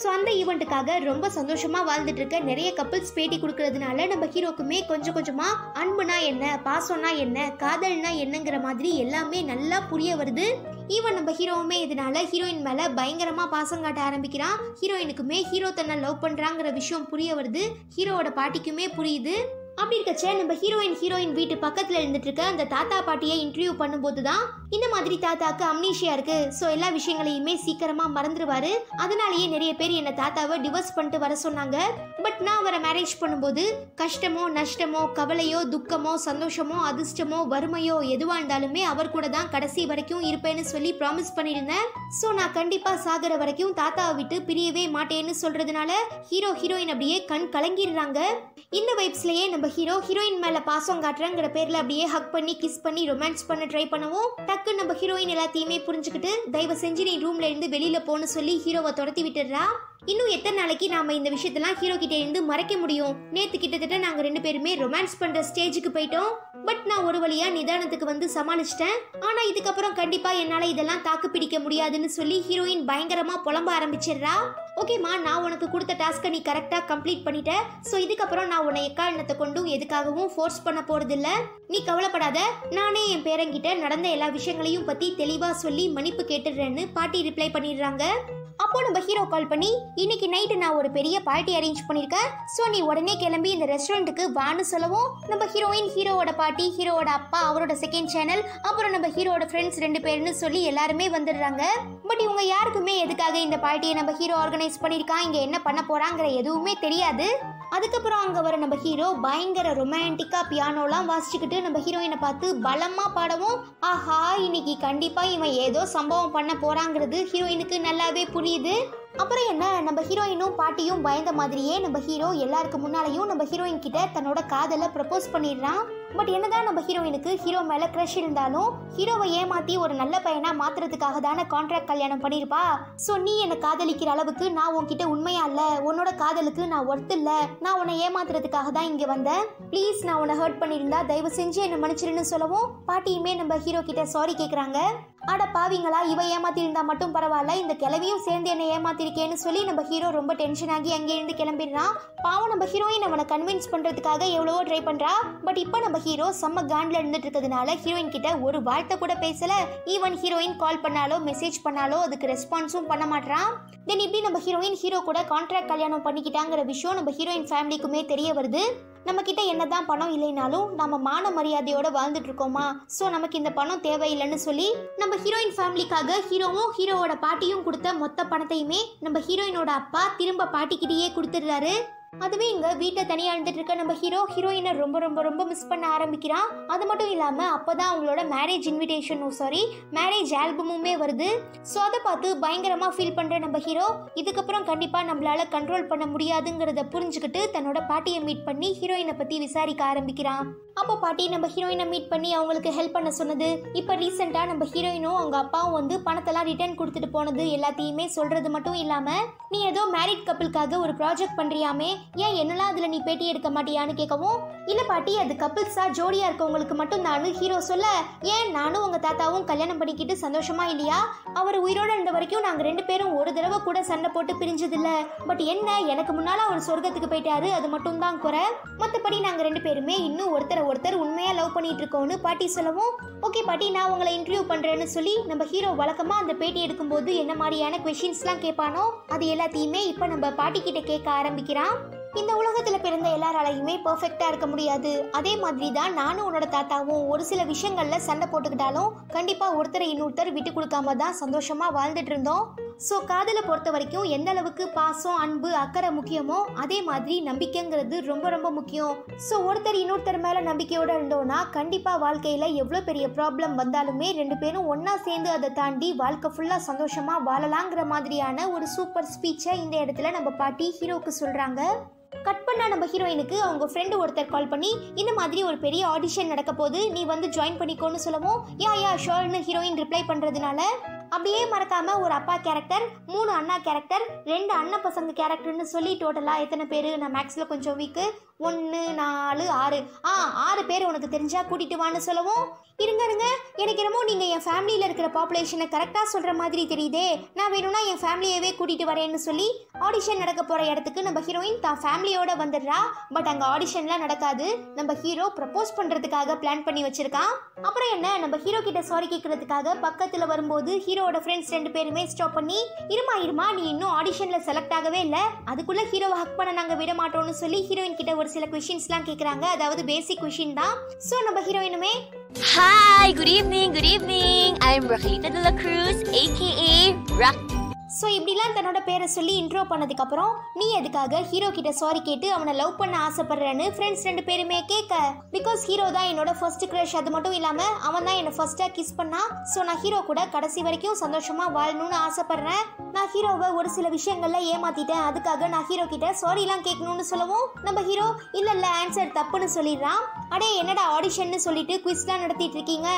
ஸோ அந்த ஈவெண்ட்டுக்காக ரொம்ப சந்தோஷமா வாழ்ந்துட்டு இருக்க நிறைய கப்பிள்ஸ் பேட்டி கொடுக்கறதுனால நம்ம ஹீரோக்குமே கொஞ்சம் கொஞ்சமா அன்புனா என்ன பாசம்னா என்ன காதல்னா என்னங்கிற மாதிரி எல்லாமே நல்லா புரிய வருது. ஈவன் நம்ம ஹீரோவுமே இதனால ஹீரோயின் மேல பயங்கரமா பாசம் காட்ட ஆரம்பிக்கிறான். ஹீரோயினுக்குமே ஹீரோ தன்னை லவ் பண்றாங்கிற விஷயம் புரிய வருது. ஹீரோவோட பாட்டிக்குமே புரியுது. அப்படி இருக்கச்சே நம்ம ஹீரோயின் ஹீரோயின் வீட்டு பக்கத்துல இருந்துட்டு இருக்க அந்த தாத்தா பாட்டியை இன்டர்வியூ பண்ணும்போது தான் இந்த மாதிரி தாத்தாக்கு அம்னீஷியா இருக்கு. ஸோ எல்லா விஷயங்களையுமே சீக்கிரமா மறந்துடுவாரு அதனாலேயே நிறைய பேர் என்ன தாத்தாவை டிவோர்ஸ் பண்ணிட்டு வர சொன்னாங்க. பட் நான் அவரை மேரேஜ் பண்ணும்போது கஷ்டமோ நஷ்டமோ கவலையோ துக்கமோ சந்தோஷமோ அதிர்ஷ்டமோ வறுமையோ எதுவா இருந்தாலுமே அவர் கூட தான் கடைசி வரைக்கும் இருப்பேன்னு சொல்லி ப்ராமிஸ் பண்ணியிருந்தேன். ஸோ நான் கண்டிப்பா சாகிற வரைக்கும் தாத்தாவை விட்டு பிரியவே மாட்டேன்னு சொல்றதுனால ஹீரோ ஹீரோயின் அப்படியே கண் கலங்கிடுறாங்க. இந்த வைப்ஸ்லயே நம்ம நம்ம ஹீரோ ஹீரோயின் மேல பாசம் காட்டுறேங்கிற பேர்ல அப்படியே ஹக் பண்ணி கிஸ் பண்ணி ரொமான்ஸ் பண்ண ட்ரை பண்ணவும். டக்கு நம்ம ஹீரோயின் எல்லாத்தையுமே புரிஞ்சுக்கிட்டு தயவு செஞ்சு நீ ரூம்ல இருந்து வெளியில போன்னு சொல்லி ஹீரோவை துரத்தி விட்டுடுறா. இன்னும் எத்தனை நாளைக்கு நாம இந்த விஷயத்தெல்லாம் ஹீரோ கிட்ட இருந்து மறைக்க முடியும்? நேத்து கிட்டத்தட்ட நாங்க ரெண்டு பேருமே ரொமான்ஸ் பண்ற ஸ்டேஜுக்கு போயிட்டோம். பட் நான் ஒரு வழியா நிதானத்துக்கு வந்து சமாளிச்சிட்டேன். ஆனா இதுக்கப்புறம் கண்டிப்பா என்னால இதெல்லாம் தாக்கு பிடிக்க முடியாதுன்னு சொல்லி ஹீரோயின் பயங்கரமா புலம்ப ஆரம்பிச்சிடுறா. ஓகேம்மா நான் உனக்கு கொடுத்த டாஸ்க்கை நீ கரெக்டாக கம்ப்ளீட் பண்ணிட்ட. ஸோ இதுக்கப்புறம் நான் உன்னை எக்காரணத்தை கொண்டும் எதுக்காகவும் ஃபோர்ஸ் பண்ண போகிறதில்ல நீ கவலைப்படாத நானே என் பேரங்கிட்ட நடந்த எல்லா விஷயங்களையும் பற்றி தெளிவாக சொல்லி மன்னிப்பு கேட்டுடுறேன்னு பாட்டி ரிப்ளை பண்ணிடுறாங்க. அப்போ நம்ம ஹீரோ கால் பண்ணி இன்னைக்கு நைட்டு நான் ஒரு பெரிய பார்ட்டி அரேஞ்ச் பண்ணியிருக்கேன் ஸோ நீ உடனே கிளம்பி இந்த ரெஸ்டாரண்ட்டுக்கு வான்னு சொல்லவும் நம்ம ஹீரோயின் ஹீரோவோட பாட்டி ஹீரோவோட அப்பா அவரோட செகண்ட் சேனல் அப்புறம் நம்ம ஹீரோவோட ஃப்ரெண்ட்ஸ் ரெண்டு பேர்னு சொல்லி எல்லாருமே வந்துடுறாங்க. பட் இவங்க யாருக்குமே எதுக்காக இந்த பார்ட்டியை நம்ம ஹீரோ ஆர்கனைஸ் பண்ணியிருக்கான் இங்கே என்ன பண்ண போகிறாங்கிற எதுவுமே தெரியாது. அதுக்கப்புறம் அங்கே வர நம்ம ஹீரோ பயங்கர ரொமான்டிக்காக பியானோலாம் வாசிச்சுக்கிட்டு நம்ம ஹீரோயினை பார்த்து பலமாக பாடவும் ஆஹா இன்னைக்கு கண்டிப்பாக இவன் ஏதோ சம்பவம் பண்ண போகிறாங்கிறது ஹீரோயினுக்கு நல்லாவே புரியுது. அப்புறம் என்ன நம்ம ஹீரோயினும் பாட்டியும் பயந்த மாதிரியே நம்ம ஹீரோ எல்லாருக்கு முன்னாலையும் நம்ம ஹீரோயின் கிட்ட தன்னோட காதலை ப்ரப்போஸ் பண்ணிடுறான். பட் என்னதான் நம்ம ஹீரோயினுக்கு ஹீரோ மேல க்ரஷ் இருந்தாலும் ஹீரோவை ஏமாத்தி ஒரு நல்ல பையனா மாத்துறதுக்காக தானே கான்ட்ராக்ட் கல்யாணம் பண்ணிருப்பா. சோ நீ என்ன காதலிக்கிற அளவுக்கு நான் உன்கிட்ட உண்மையா இல்ல உன்னோட காதலுக்கு நான் ஒர்த் இல்ல நான் உன்னை ஏமாத்துறதுக்காக தான் இங்க வந்தேன். ப்ளீஸ் நான் உன்னை ஹர்ட் பண்ணியிருந்தா தயவு செஞ்சு என்ன மன்னிச்சிருன்னு சொல்லவும் பாட்டியுமே நம்ம ஹீரோ கிட்ட சாரி கேக்குறாங்க. அட பாவிங்களா இவ ஏமாத்திருந்தா மட்டும் பரவாயில்ல இந்த கிளவியும் சேர்ந்து என்ன ஏமாத்திருக்கேன்னு சொல்லி நம்ம ஹீரோ ரொம்ப டென்ஷன் ஆகி அங்கேருந்து கிளம்பிடுறான் பாவம் நம்ம ஹீரோயின் அவனை கன்வின்ஸ் பண்றதுக்காக எவ்வளவோ ட்ரை பண்றா. பட் இப்போ நம்ம ஹீரோ செம்ம காண்ட்ல இருந்துட்டு இருக்கிறதுனால ஹீரோயின் கிட்ட ஒரு வார்த்தை கூட பேசல. ஈவன் ஹீரோயின் கால் பண்ணாலோ மெசேஜ் பண்ணாலோ அதுக்கு ரெஸ்பான்ஸும் பண்ண மாட்டான் தென் இப்படி நம்ம ஹீரோயின் ஹீரோ கூட கான்ட்ராக்ட் கல்யாணம் பண்ணிக்கிட்டாங்கிற விஷயம் நம்ம ஹீரோயின் ஃபேமிலிக்குமே தெரிய வருது. நம்ம கிட்ட என்னதான் பணம் இல்லைனாலும் நம்ம மான மரியாதையோட வாழ்ந்துட்டு இருக்கோமா ஸோ நமக்கு இந்த பணம் தேவையில்லைன்னு சொல்லி நம்ம ஹீரோயின் ஃபேமிலிக்காக ஹீரோவும் ஹீரோவோட பாட்டியும் கொடுத்த மொத்த பணத்தையுமே நம்ம ஹீரோயினோட அப்பா திரும்ப பாட்டிக்கிட்டேயே கொடுத்துடுறாரு. அதுவே இங்க வீட்டை தனியாக இருந்துட்டு இருக்க நம்ம ஹீரோ ஹீரோயினை ரொம்ப ரொம்ப ரொம்ப மிஸ் பண்ண ஆரம்பிக்கிறான் அது மட்டும் இல்லாம அப்பதான் அவங்களோட மேரேஜ் இன்விடேஷனும் சாரி மேரேஜ் ஆல்பமுமே வருது. ஸோ அதை பார்த்து பயங்கரமா ஃபீல் பண்ற நம்ம ஹீரோ இதுக்கப்புறம் கண்டிப்பா நம்மளால கண்ட்ரோல் பண்ண முடியாதுங்கிறத புரிஞ்சுக்கிட்டு தன்னோட பாட்டியை மீட் பண்ணி ஹீரோயினை பத்தி விசாரிக்க ஆரம்பிக்கிறான். அப்போ பாட்டி நம்ம ஹீரோயினை மீட் பண்ணி அவங்களுக்கு ஹெல்ப் பண்ண சொன்னது. இப்போ ரீசெண்டாக நம்ம ஹீரோயினும் அவங்க அப்பாவும் வந்து பணத்தெல்லாம் ரிட்டர்ன் கொடுத்துட்டு போனது எல்லாத்தையுமே சொல்றது மட்டும் இல்லாம நீ ஏதோ மேரிட் கப்பிள்காக ஒரு ப்ராஜெக்ட் பண்றியாமே ஏன் என்னெல்லாம் அதில் நீ பேட்டி எடுக்க மாட்டியான்னு கேட்கவும் இல்லை பாட்டி அது கப்பிள்ஸா ஜோடியாக இருக்கவங்களுக்கு மட்டும் நான் ஹீரோ சொல்ல ஏன் நானும் உங்கள் தாத்தாவும் கல்யாணம் பண்ணிக்கிட்டு சந்தோஷமா இல்லையா? அவர் உயிரோட இருந்த வரைக்கும் நாங்கள் ரெண்டு பேரும் ஒரு தடவை கூட சண்டை போட்டு பிரிஞ்சதில்ல. பட் என்ன எனக்கு முன்னால் அவர் சொர்க்கத்துக்கு போயிட்டாரு அது மட்டும் தான் குறை? மற்றபடி நாங்கள் ரெண்டு பேருமே இன்னும் ஒருத்தரை ஒருத்தர் உண்மையாக லவ் பண்ணிட்டு இருக்கோம்னு பாட்டி சொல்லவும் ஓகே பாட்டி நான் உங்களை இன்டர்வியூ பண்ணுறேன்னு சொல்லி நம்ம ஹீரோ வழக்கமாக அந்த பேட்டி எடுக்கும்போது என்ன மாதிரியான கொஷின்ஸ்லாம் கேட்பானோ அது எல்லாத்தையுமே இப்போ நம்ம பாட்டி கிட்ட கேட்க ஆரம்பிக்கிறான். இந்த உலகத்தில் பிறந்த எல்லாராலையுமே பர்ஃபெக்டாக இருக்க முடியாது. அதே மாதிரி தான் நானும் உன்னோட தாத்தாவும் ஒரு சில விஷயங்களில் சண்டை போட்டுக்கிட்டாலும் கண்டிப்பாக ஒருத்தரை இன்னொருத்தர் விட்டு கொடுக்காம தான் சந்தோஷமாக வாழ்ந்துட்டு இருந்தோம். ஸோ காதலை பொறுத்த வரைக்கும் எந்த அளவுக்கு பாசம் அன்பு அக்கறை முக்கியமோ அதே மாதிரி நம்பிக்கைங்கிறது ரொம்ப ரொம்ப முக்கியம். ஸோ ஒருத்தர் இன்னொருத்தர் மேலே நம்பிக்கையோடு இருந்தோம்னா கண்டிப்பாக வாழ்க்கையில் எவ்வளோ பெரிய ப்ராப்ளம் வந்தாலுமே ரெண்டு பேரும் ஒன்றா சேர்ந்து அதை தாண்டி வாழ்க்கை ஃபுல்லாக சந்தோஷமாக வாழலாங்கிற மாதிரியான ஒரு சூப்பர் ஸ்பீச்சை இந்த இடத்துல நம்ம பாட்டி ஹீரோக்கு சொல்கிறாங்க கட் பண்ண நம்ம ஹீரோயினுக்கு அவங்க ஃப்ரெண்டு ஒருத்தர் கால் பண்ணி இந்த மாதிரி ஒரு பெரிய ஆடிஷன் நடக்க போது நீ வந்து ஜாயின் பண்ணிக்கோன்னு சொல்லவும் யா யா ஷோர்னு ஹீரோயின் ரிப்ளை பண்ணுறதுனால அப்படியே மறக்காம ஒரு அப்பா கேரக்டர் மூணு அண்ணா கேரக்டர் ரெண்டு அண்ணன் பசங்க கேரக்டர்னு சொல்லி டோட்டலாக எத்தனை பேர்? நான் மேக்ஸில் கொஞ்சம் வீக்கு ஒன்று நாலு ஆறு. ஆ ஆறு பேர் உனக்கு தெரிஞ்சா கூட்டிட்டு வான்னு சொல்லவும். இருங்க இருங்க. எனக்கு என்னமோ நீங்கள் என் ஃபேமிலியில் இருக்கிற பாப்புலேஷனை கரெக்டாக சொல்கிற மாதிரி தெரியுதே. நான் வேணும்னா என் ஃபேமிலியவே கூட்டிகிட்டு வரேன்னு சொல்லி ஆடிஷன் நடக்க போகிற இடத்துக்கு நம்ம ஹீரோயின் தான் ஃபேமிலியோட வந்துடுறா. பட் அங்கே ஆடிஷன்லாம் நடக்காது. நம்ம ஹீரோ ப்ரப்போஸ் பண்ணுறதுக்காக பிளான் பண்ணி வச்சுருக்கான். அப்புறம் என்ன? நம்ம ஹீரோ கிட்ட சாரி கேட்கறதுக்காக பக்கத்தில் வரும்போது ஹீரோ ஹீரோவோட ஃப்ரெண்ட்ஸ் ரெண்டு பேருமே ஸ்டாப் பண்ணி இருமா இருமா நீ இன்னும் ஆடிஷனில் செலக்ட் ஆகவே இல்லை. அதுக்குள்ளே ஹீரோவை ஹக் பண்ண நாங்கள் விட மாட்டோம்னு சொல்லி ஹீரோயின் கிட்ட ஒரு சில கொஷின்ஸ்லாம் கேக்குறாங்க அதாவது பேசிக் கொஷின் தான் சோ நம்ம ஹீரோயினுமே hi good evening good evening I am Rahida dela Cruz AKA Rock so இப்படிலாம் தன்னோட பேரை சொல்லி இன்ட்ரோ பண்ணதுக்கப்புறம் நீ எதுக்காக ஹீரோ கிட்ட சாரி கேட்டு அவனை லவ் பண்ண ஆசைப்படுறேன்னு ஃப்ரெண்ட்ஸ் ரெண்டு பேருமே கேட்க பிகாஸ் ஹீரோ தான் என்னோட ஃபர்ஸ்ட் க்ரஷ் அது மட்டும் இல்லாமல் அவன் தான் என்னை ஃபர்ஸ்ட்டாக கிஸ் பண்ணா. ஸோ நான் ஹீரோ கூட கடைசி வரைக்கும் சந்தோஷமா வாழணும்னு ஆசைப்படுறேன். நான் ஹீரோவை ஒரு சில விஷயங்கள்ல ஏமாத்திட்டேன். அதுக்காக நான் ஹீரோ கிட்ட சாரிலாம் கேட்கணும்னு சொல்லவும் நம்ம ஹீரோ இல்ல இல்ல ஆன்சர் தப்புன்னு சொல்லிடுறான். அடே என்னடா ஆடிஷன்னு சொல்லிட்டு குவிஸ்லாம் நடத்திட்டு இருக்கீங்க?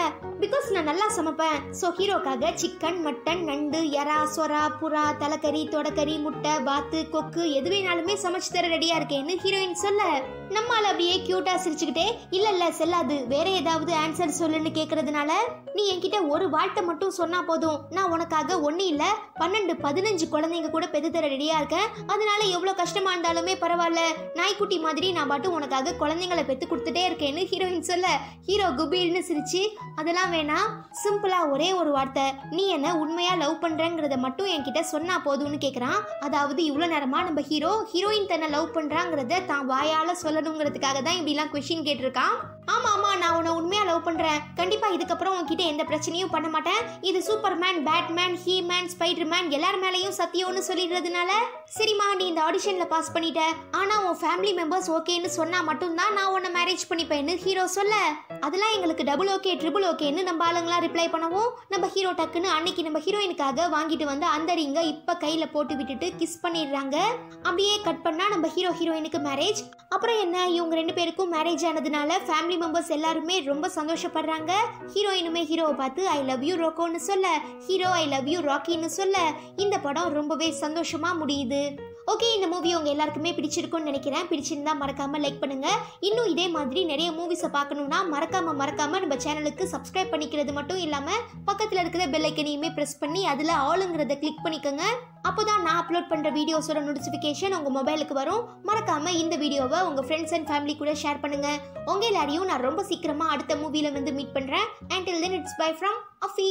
பிகாஸ் நான் நல்லா சமைப்பேன். ஸோ ஹீரோக்காக சிக்கன் மட்டன் நண்டு எறா சொரா புறா தலைக்கறி தொடக்கறி முட்டை பாத்து கொக்கு எது வேணாலுமே சமைச்சு தர ரெடியா இருக்கேன்னு ஹீரோயின் சொல்ல. நம்மால அப்படியே கியூட்டா சிரிச்சுக்கிட்டே இல்ல இல்ல செல்லாது. வேற ஏதாவது ஆன்சர் சொல்லுன்னு கேக்குறதுனால நீ என்கிட்ட ஒரு வார்த்தை மட்டும் சொன்னா போதும். நான் உனக்காக ஒன்னு இல்ல பன்னெண்டு பதினஞ்சு குழந்தைங்க கூட பெத்து தர ரெடியா இருக்கேன். அதனால எவ்வளவு கஷ்டமா இருந்தாலுமே பரவாயில்ல நாய்க்குட்டி மாதிரி நான் பாட்டு உனக்காக குழந்தைங்களை பெத்து கொடுத்துட்டே இருக்கேன்னு ஹீரோயின் சொல்ல. ஹீரோ குபீர்னு சிரிச்சு அதெல்லாம் வேணாம். சிம்பிளா ஒரே ஒரு வார்த்தை. நீ என்ன உண்மையா லவ் பண்றேங்கிறத மட்டும் என்கிட்ட சொன்னால் போதும்னு கேட்குறான் அதாவது இவ்வளோ நேரமாக நம்ம ஹீரோ ஹீரோயின் தன்னை லவ் பண்ணுறாங்கிறத தான் வாயால் சொல்லணுங்கிறதுக்காக தான் இப்படிலாம் கொஷின் கேட்டிருக்கான். ஆமா ஆமா நான் உன்னை உண்மையா லவ் பண்றேன். கண்டிப்பா இதுக்கப்புறம் உன்கிட்ட எந்த பிரச்சனையும் பண்ண மாட்டேன். இது சூப்பர்மேன் பேட்மேன் ஹீமேன் ஸ்பைடர்மேன் எல்லார் மேலேயும் சத்தியம்னு சொல்லிடுறதுனால சரிம்மா நீ இந்த ஆடிஷன்ல பாஸ் பண்ணிட்ட. ஆனா உன் ஃபேமிலி மெம்பர்ஸ் ஓகேன்னு சொன்னா மட்டும்தான் நான் உன்னை மேரேஜ் பண்ணிப்பேன்னு ஹீரோ சொல்ல. அதெல்லாம் எங்களுக்கு டபுள் ஓகே ட்ரிபிள் ஓகேன்னு நம்ம ஆளுங்களா ரிப்ளை பண்ணவும் நம்ம ஹீரோ டக்குன்னு அன்னைக்கு நம்ம ஹீரோயினுக்காக வாங்கிட்டு வந்து அந்த ரிங்க இப்ப கையில போட்டு விட்டுட்டு கிஸ் பண்ணிடுறாங்க. அப்படியே கட் பண்ணா நம்ம ஹீரோ ஹீரோயினுக்கு மேரேஜ் அப்புறம் என்ன இவங்க ரெண்டு பேருக்கும் மேரேஜ் ஆனதுனால ஃபேமிலி மெம்பர்ஸ் எல்லாருமே ரொம்ப சந்தோஷப்படுறாங்க. ஹீரோயினுமே ஹீரோவை பார்த்து ஐ லவ் யூ ரோக்கோன்னு சொல்ல. ஹீரோ ஐ லவ் யூ ராக்கின்னு சொல்ல. இந்த படம் ரொம்பவே சந்தோஷமா முடியுது. ஓகே இந்த மூவி உங்கள் எல்லாருக்குமே பிடிச்சிருக்கும்னு நினைக்கிறேன். பிடிச்சிருந்தா மறக்காமல் லைக் பண்ணுங்க. இன்னும் இதே மாதிரி நிறைய மூவிஸை பார்க்கணும்னா மறக்காம மறக்காம நம்ம சேனலுக்கு சப்ஸ்கிரைப் பண்ணிக்கிறது மட்டும் இல்லாமல் பக்கத்தில் இருக்கிற பெல் ஐக்கனையுமே ப்ரெஸ் பண்ணி அதில் ஆளுங்கிறத கிளிக் பண்ணிக்கோங்க. அப்போதான் நான் அப்லோட் பண்ணுற வீடியோஸோட நோட்டிஃபிகேஷன் உங்கள் மொபைலுக்கு வரும். மறக்காம இந்த வீடியோவை உங்கள் ஃப்ரெண்ட்ஸ் அண்ட் ஃபேமிலி கூட ஷேர் பண்ணுங்க. உங்க எல்லாரையும் நான் ரொம்ப சீக்கிரமா அடுத்த மூவியில வந்து மீட் பண்றேன். And then it's bye from Afi